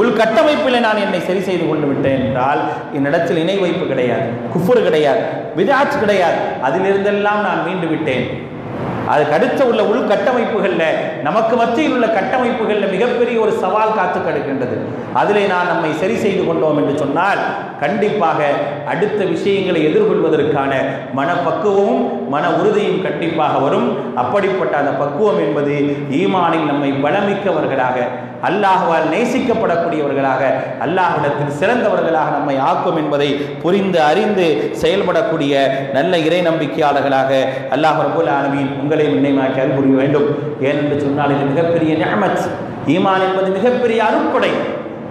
Speaker 1: உள்கட்டமைப்பில் நான் என்னை சரி செய்து கொண்டு விட்டேன் என்றால் என்னிடத்தில் இணை வைப்பு கிடையாது குஃபுர் கிடையாது விதாச் கிடையாது. அதிலிருந்தெல்லாம் நான் மீண்டு விட்டேன். அதுக்கு அடுத்த உள்ள உள்கட்டமைப்புகளில் நமக்கு மத்தியில் உள்ள கட்டமைப்புகளில் மிகப்பெரிய ஒரு சவால் காத்து கிடக்கின்றது. அதிலே நான் நம்மை சரி செய்து கொண்டோம் என்று சொன்னால் கண்டிப்பாக அடுத்த விஷயங்களை எதிர்கொள்வதற்கான மனப்பக்குவமும் மன உறுதியும் கண்டிப்பாக வரும். அப்படிப்பட்ட அந்த பக்குவம் என்பது ஈமானில் நம்மை பலமிக்கவர்களாக அல்லாஹுவால் நேசிக்கப்படக்கூடியவர்களாக அல்லாஹ்விடத்தில் சிறந்தவர்களாக நம்மை ஆக்கும் என்பதை புரிந்து அறிந்து செயல்படக்கூடிய நல்ல இறை நம்பிக்கையாளர்களாக அல்லாஹ் ரபுல் ஆலமீன் உங்கள் முன்னைமாக்கி அருள் புரிய வேண்டும். ஏனென்று சொன்னால் இது மிகப்பெரிய நியமத். ஈமான் என்பது மிகப்பெரிய அருட்கொடை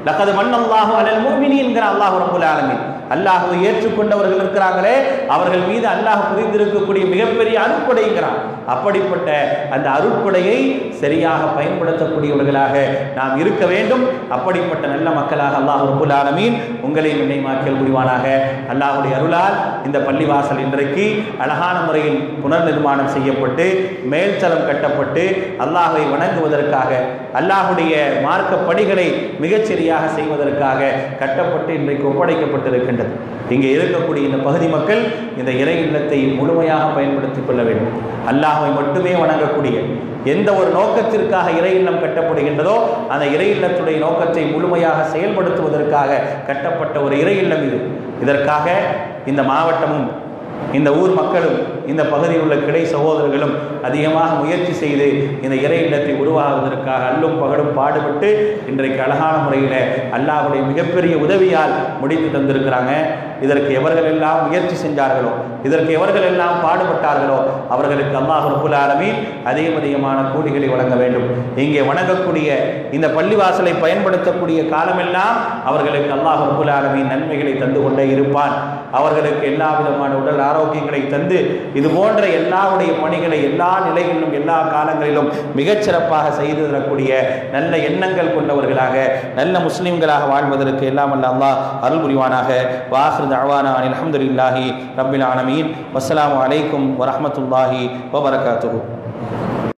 Speaker 1: லக்கது மன்னல்லாஹு அலல் மூமினி என்கிற அல்லாஹு ரபுல் ஆலமின். அல்லாஹுவை ஏற்றுக்கொண்டவர்கள் இருக்கிறாங்களே அவர்கள் மீது அல்லாஹ் புரிந்திருக்கக்கூடிய மிகப்பெரிய அருட்கொடைங்கிறான். அப்படிப்பட்ட அந்த அருட்கொடையை சரியாக பயன்படுத்தக்கூடியவர்களாக நாம் இருக்க வேண்டும். அப்படிப்பட்ட நல்ல மக்களாக அல்லாஹ் ரபுல் ஆலமீன் உங்களை நினைமாக்கல் புரிவானாக. அல்லாஹுடைய அருளால் இந்த பள்ளிவாசல் இன்றைக்கு அழகான முறையில் புனர் நிர்மாணம் செய்யப்பட்டு மேல்தளம் கட்டப்பட்டு அல்லாஹை வணங்குவதற்காக அல்லாஹுடைய மார்க்க பணிகளை மிகச்சரியாக செய்வதற்காக கட்டப்பட்டு இன்றைக்கு ஒப்படைக்கப்பட்டிருக்கின்றன. ஒப்படைக்கப்பட்டிருக்கின்றது இங்கே இருக்கக்கூடிய இந்த பகுதி மக்கள் இந்த இறை இல்லத்தை முழுமையாக பயன்படுத்திக் கொள்ள வேண்டும். அல்லாஹை மட்டுமே வணங்கக்கூடிய எந்த ஒரு நோக்கத்திற்காக இறை இல்லம் கட்டப்படுகின்றதோ அந்த இறை இல்லத்துடைய நோக்கத்தை முழுமையாக செயல்படுத்துவதற்காக கட்டப்பட்ட ஒரு இறை இல்லம் இது. இதற்காக இந்த மாவட்டமும் இந்த ஊர் மக்களும் இந்த பகுதியில் உள்ள கிளை சகோதரர்களும் அதிகமாக முயற்சி செய்து இந்த இறை இல்லத்தை உருவாகுவதற்காக அல்லும் பகலும் பாடுபட்டு இன்றைக்கு அழகான முறையில் அல்லாஹுடைய மிகப்பெரிய உதவியால் முடித்து தந்திருக்கிறாங்க. இதற்கு எவர்கள் எல்லாம் முயற்சி செஞ்சார்களோ இதற்கு எவர்கள் எல்லாம் பாடுபட்டார்களோ அவர்களுக்கு அல்லாஹ் ரபுல் ஆலமீன் அதிகம் அதிகமான கூலிகளை வழங்க வேண்டும். இங்கே வணங்கக்கூடிய இந்த பள்ளிவாசலை பயன்படுத்தக்கூடிய காலமெல்லாம் அவர்களுக்கு அல்லாஹ் ரபுல் ஆலமீன் நன்மைகளை தந்து கொண்டே இருப்பான். அவர்களுக்கு எல்லா விதமான உடல் ஆரோக்கியங்களை தந்து இது போன்ற எல்லாவுடைய பணிகளை எல்லா நிலைகளிலும் எல்லா காலங்களிலும் மிகச்சிறப்பாக செய்து தரக்கூடிய நல்ல எண்ணங்கள் கொண்டவர்களாக நல்ல முஸ்லிம்களாக வாழ்வதற்கு எல்லாம் அல்ல அல்லாஹ் அருள் புரிவானாக. வாசல் دعوانا أن الحمد لله رب العالمين والسلام عليكم ورحمة الله وبركاته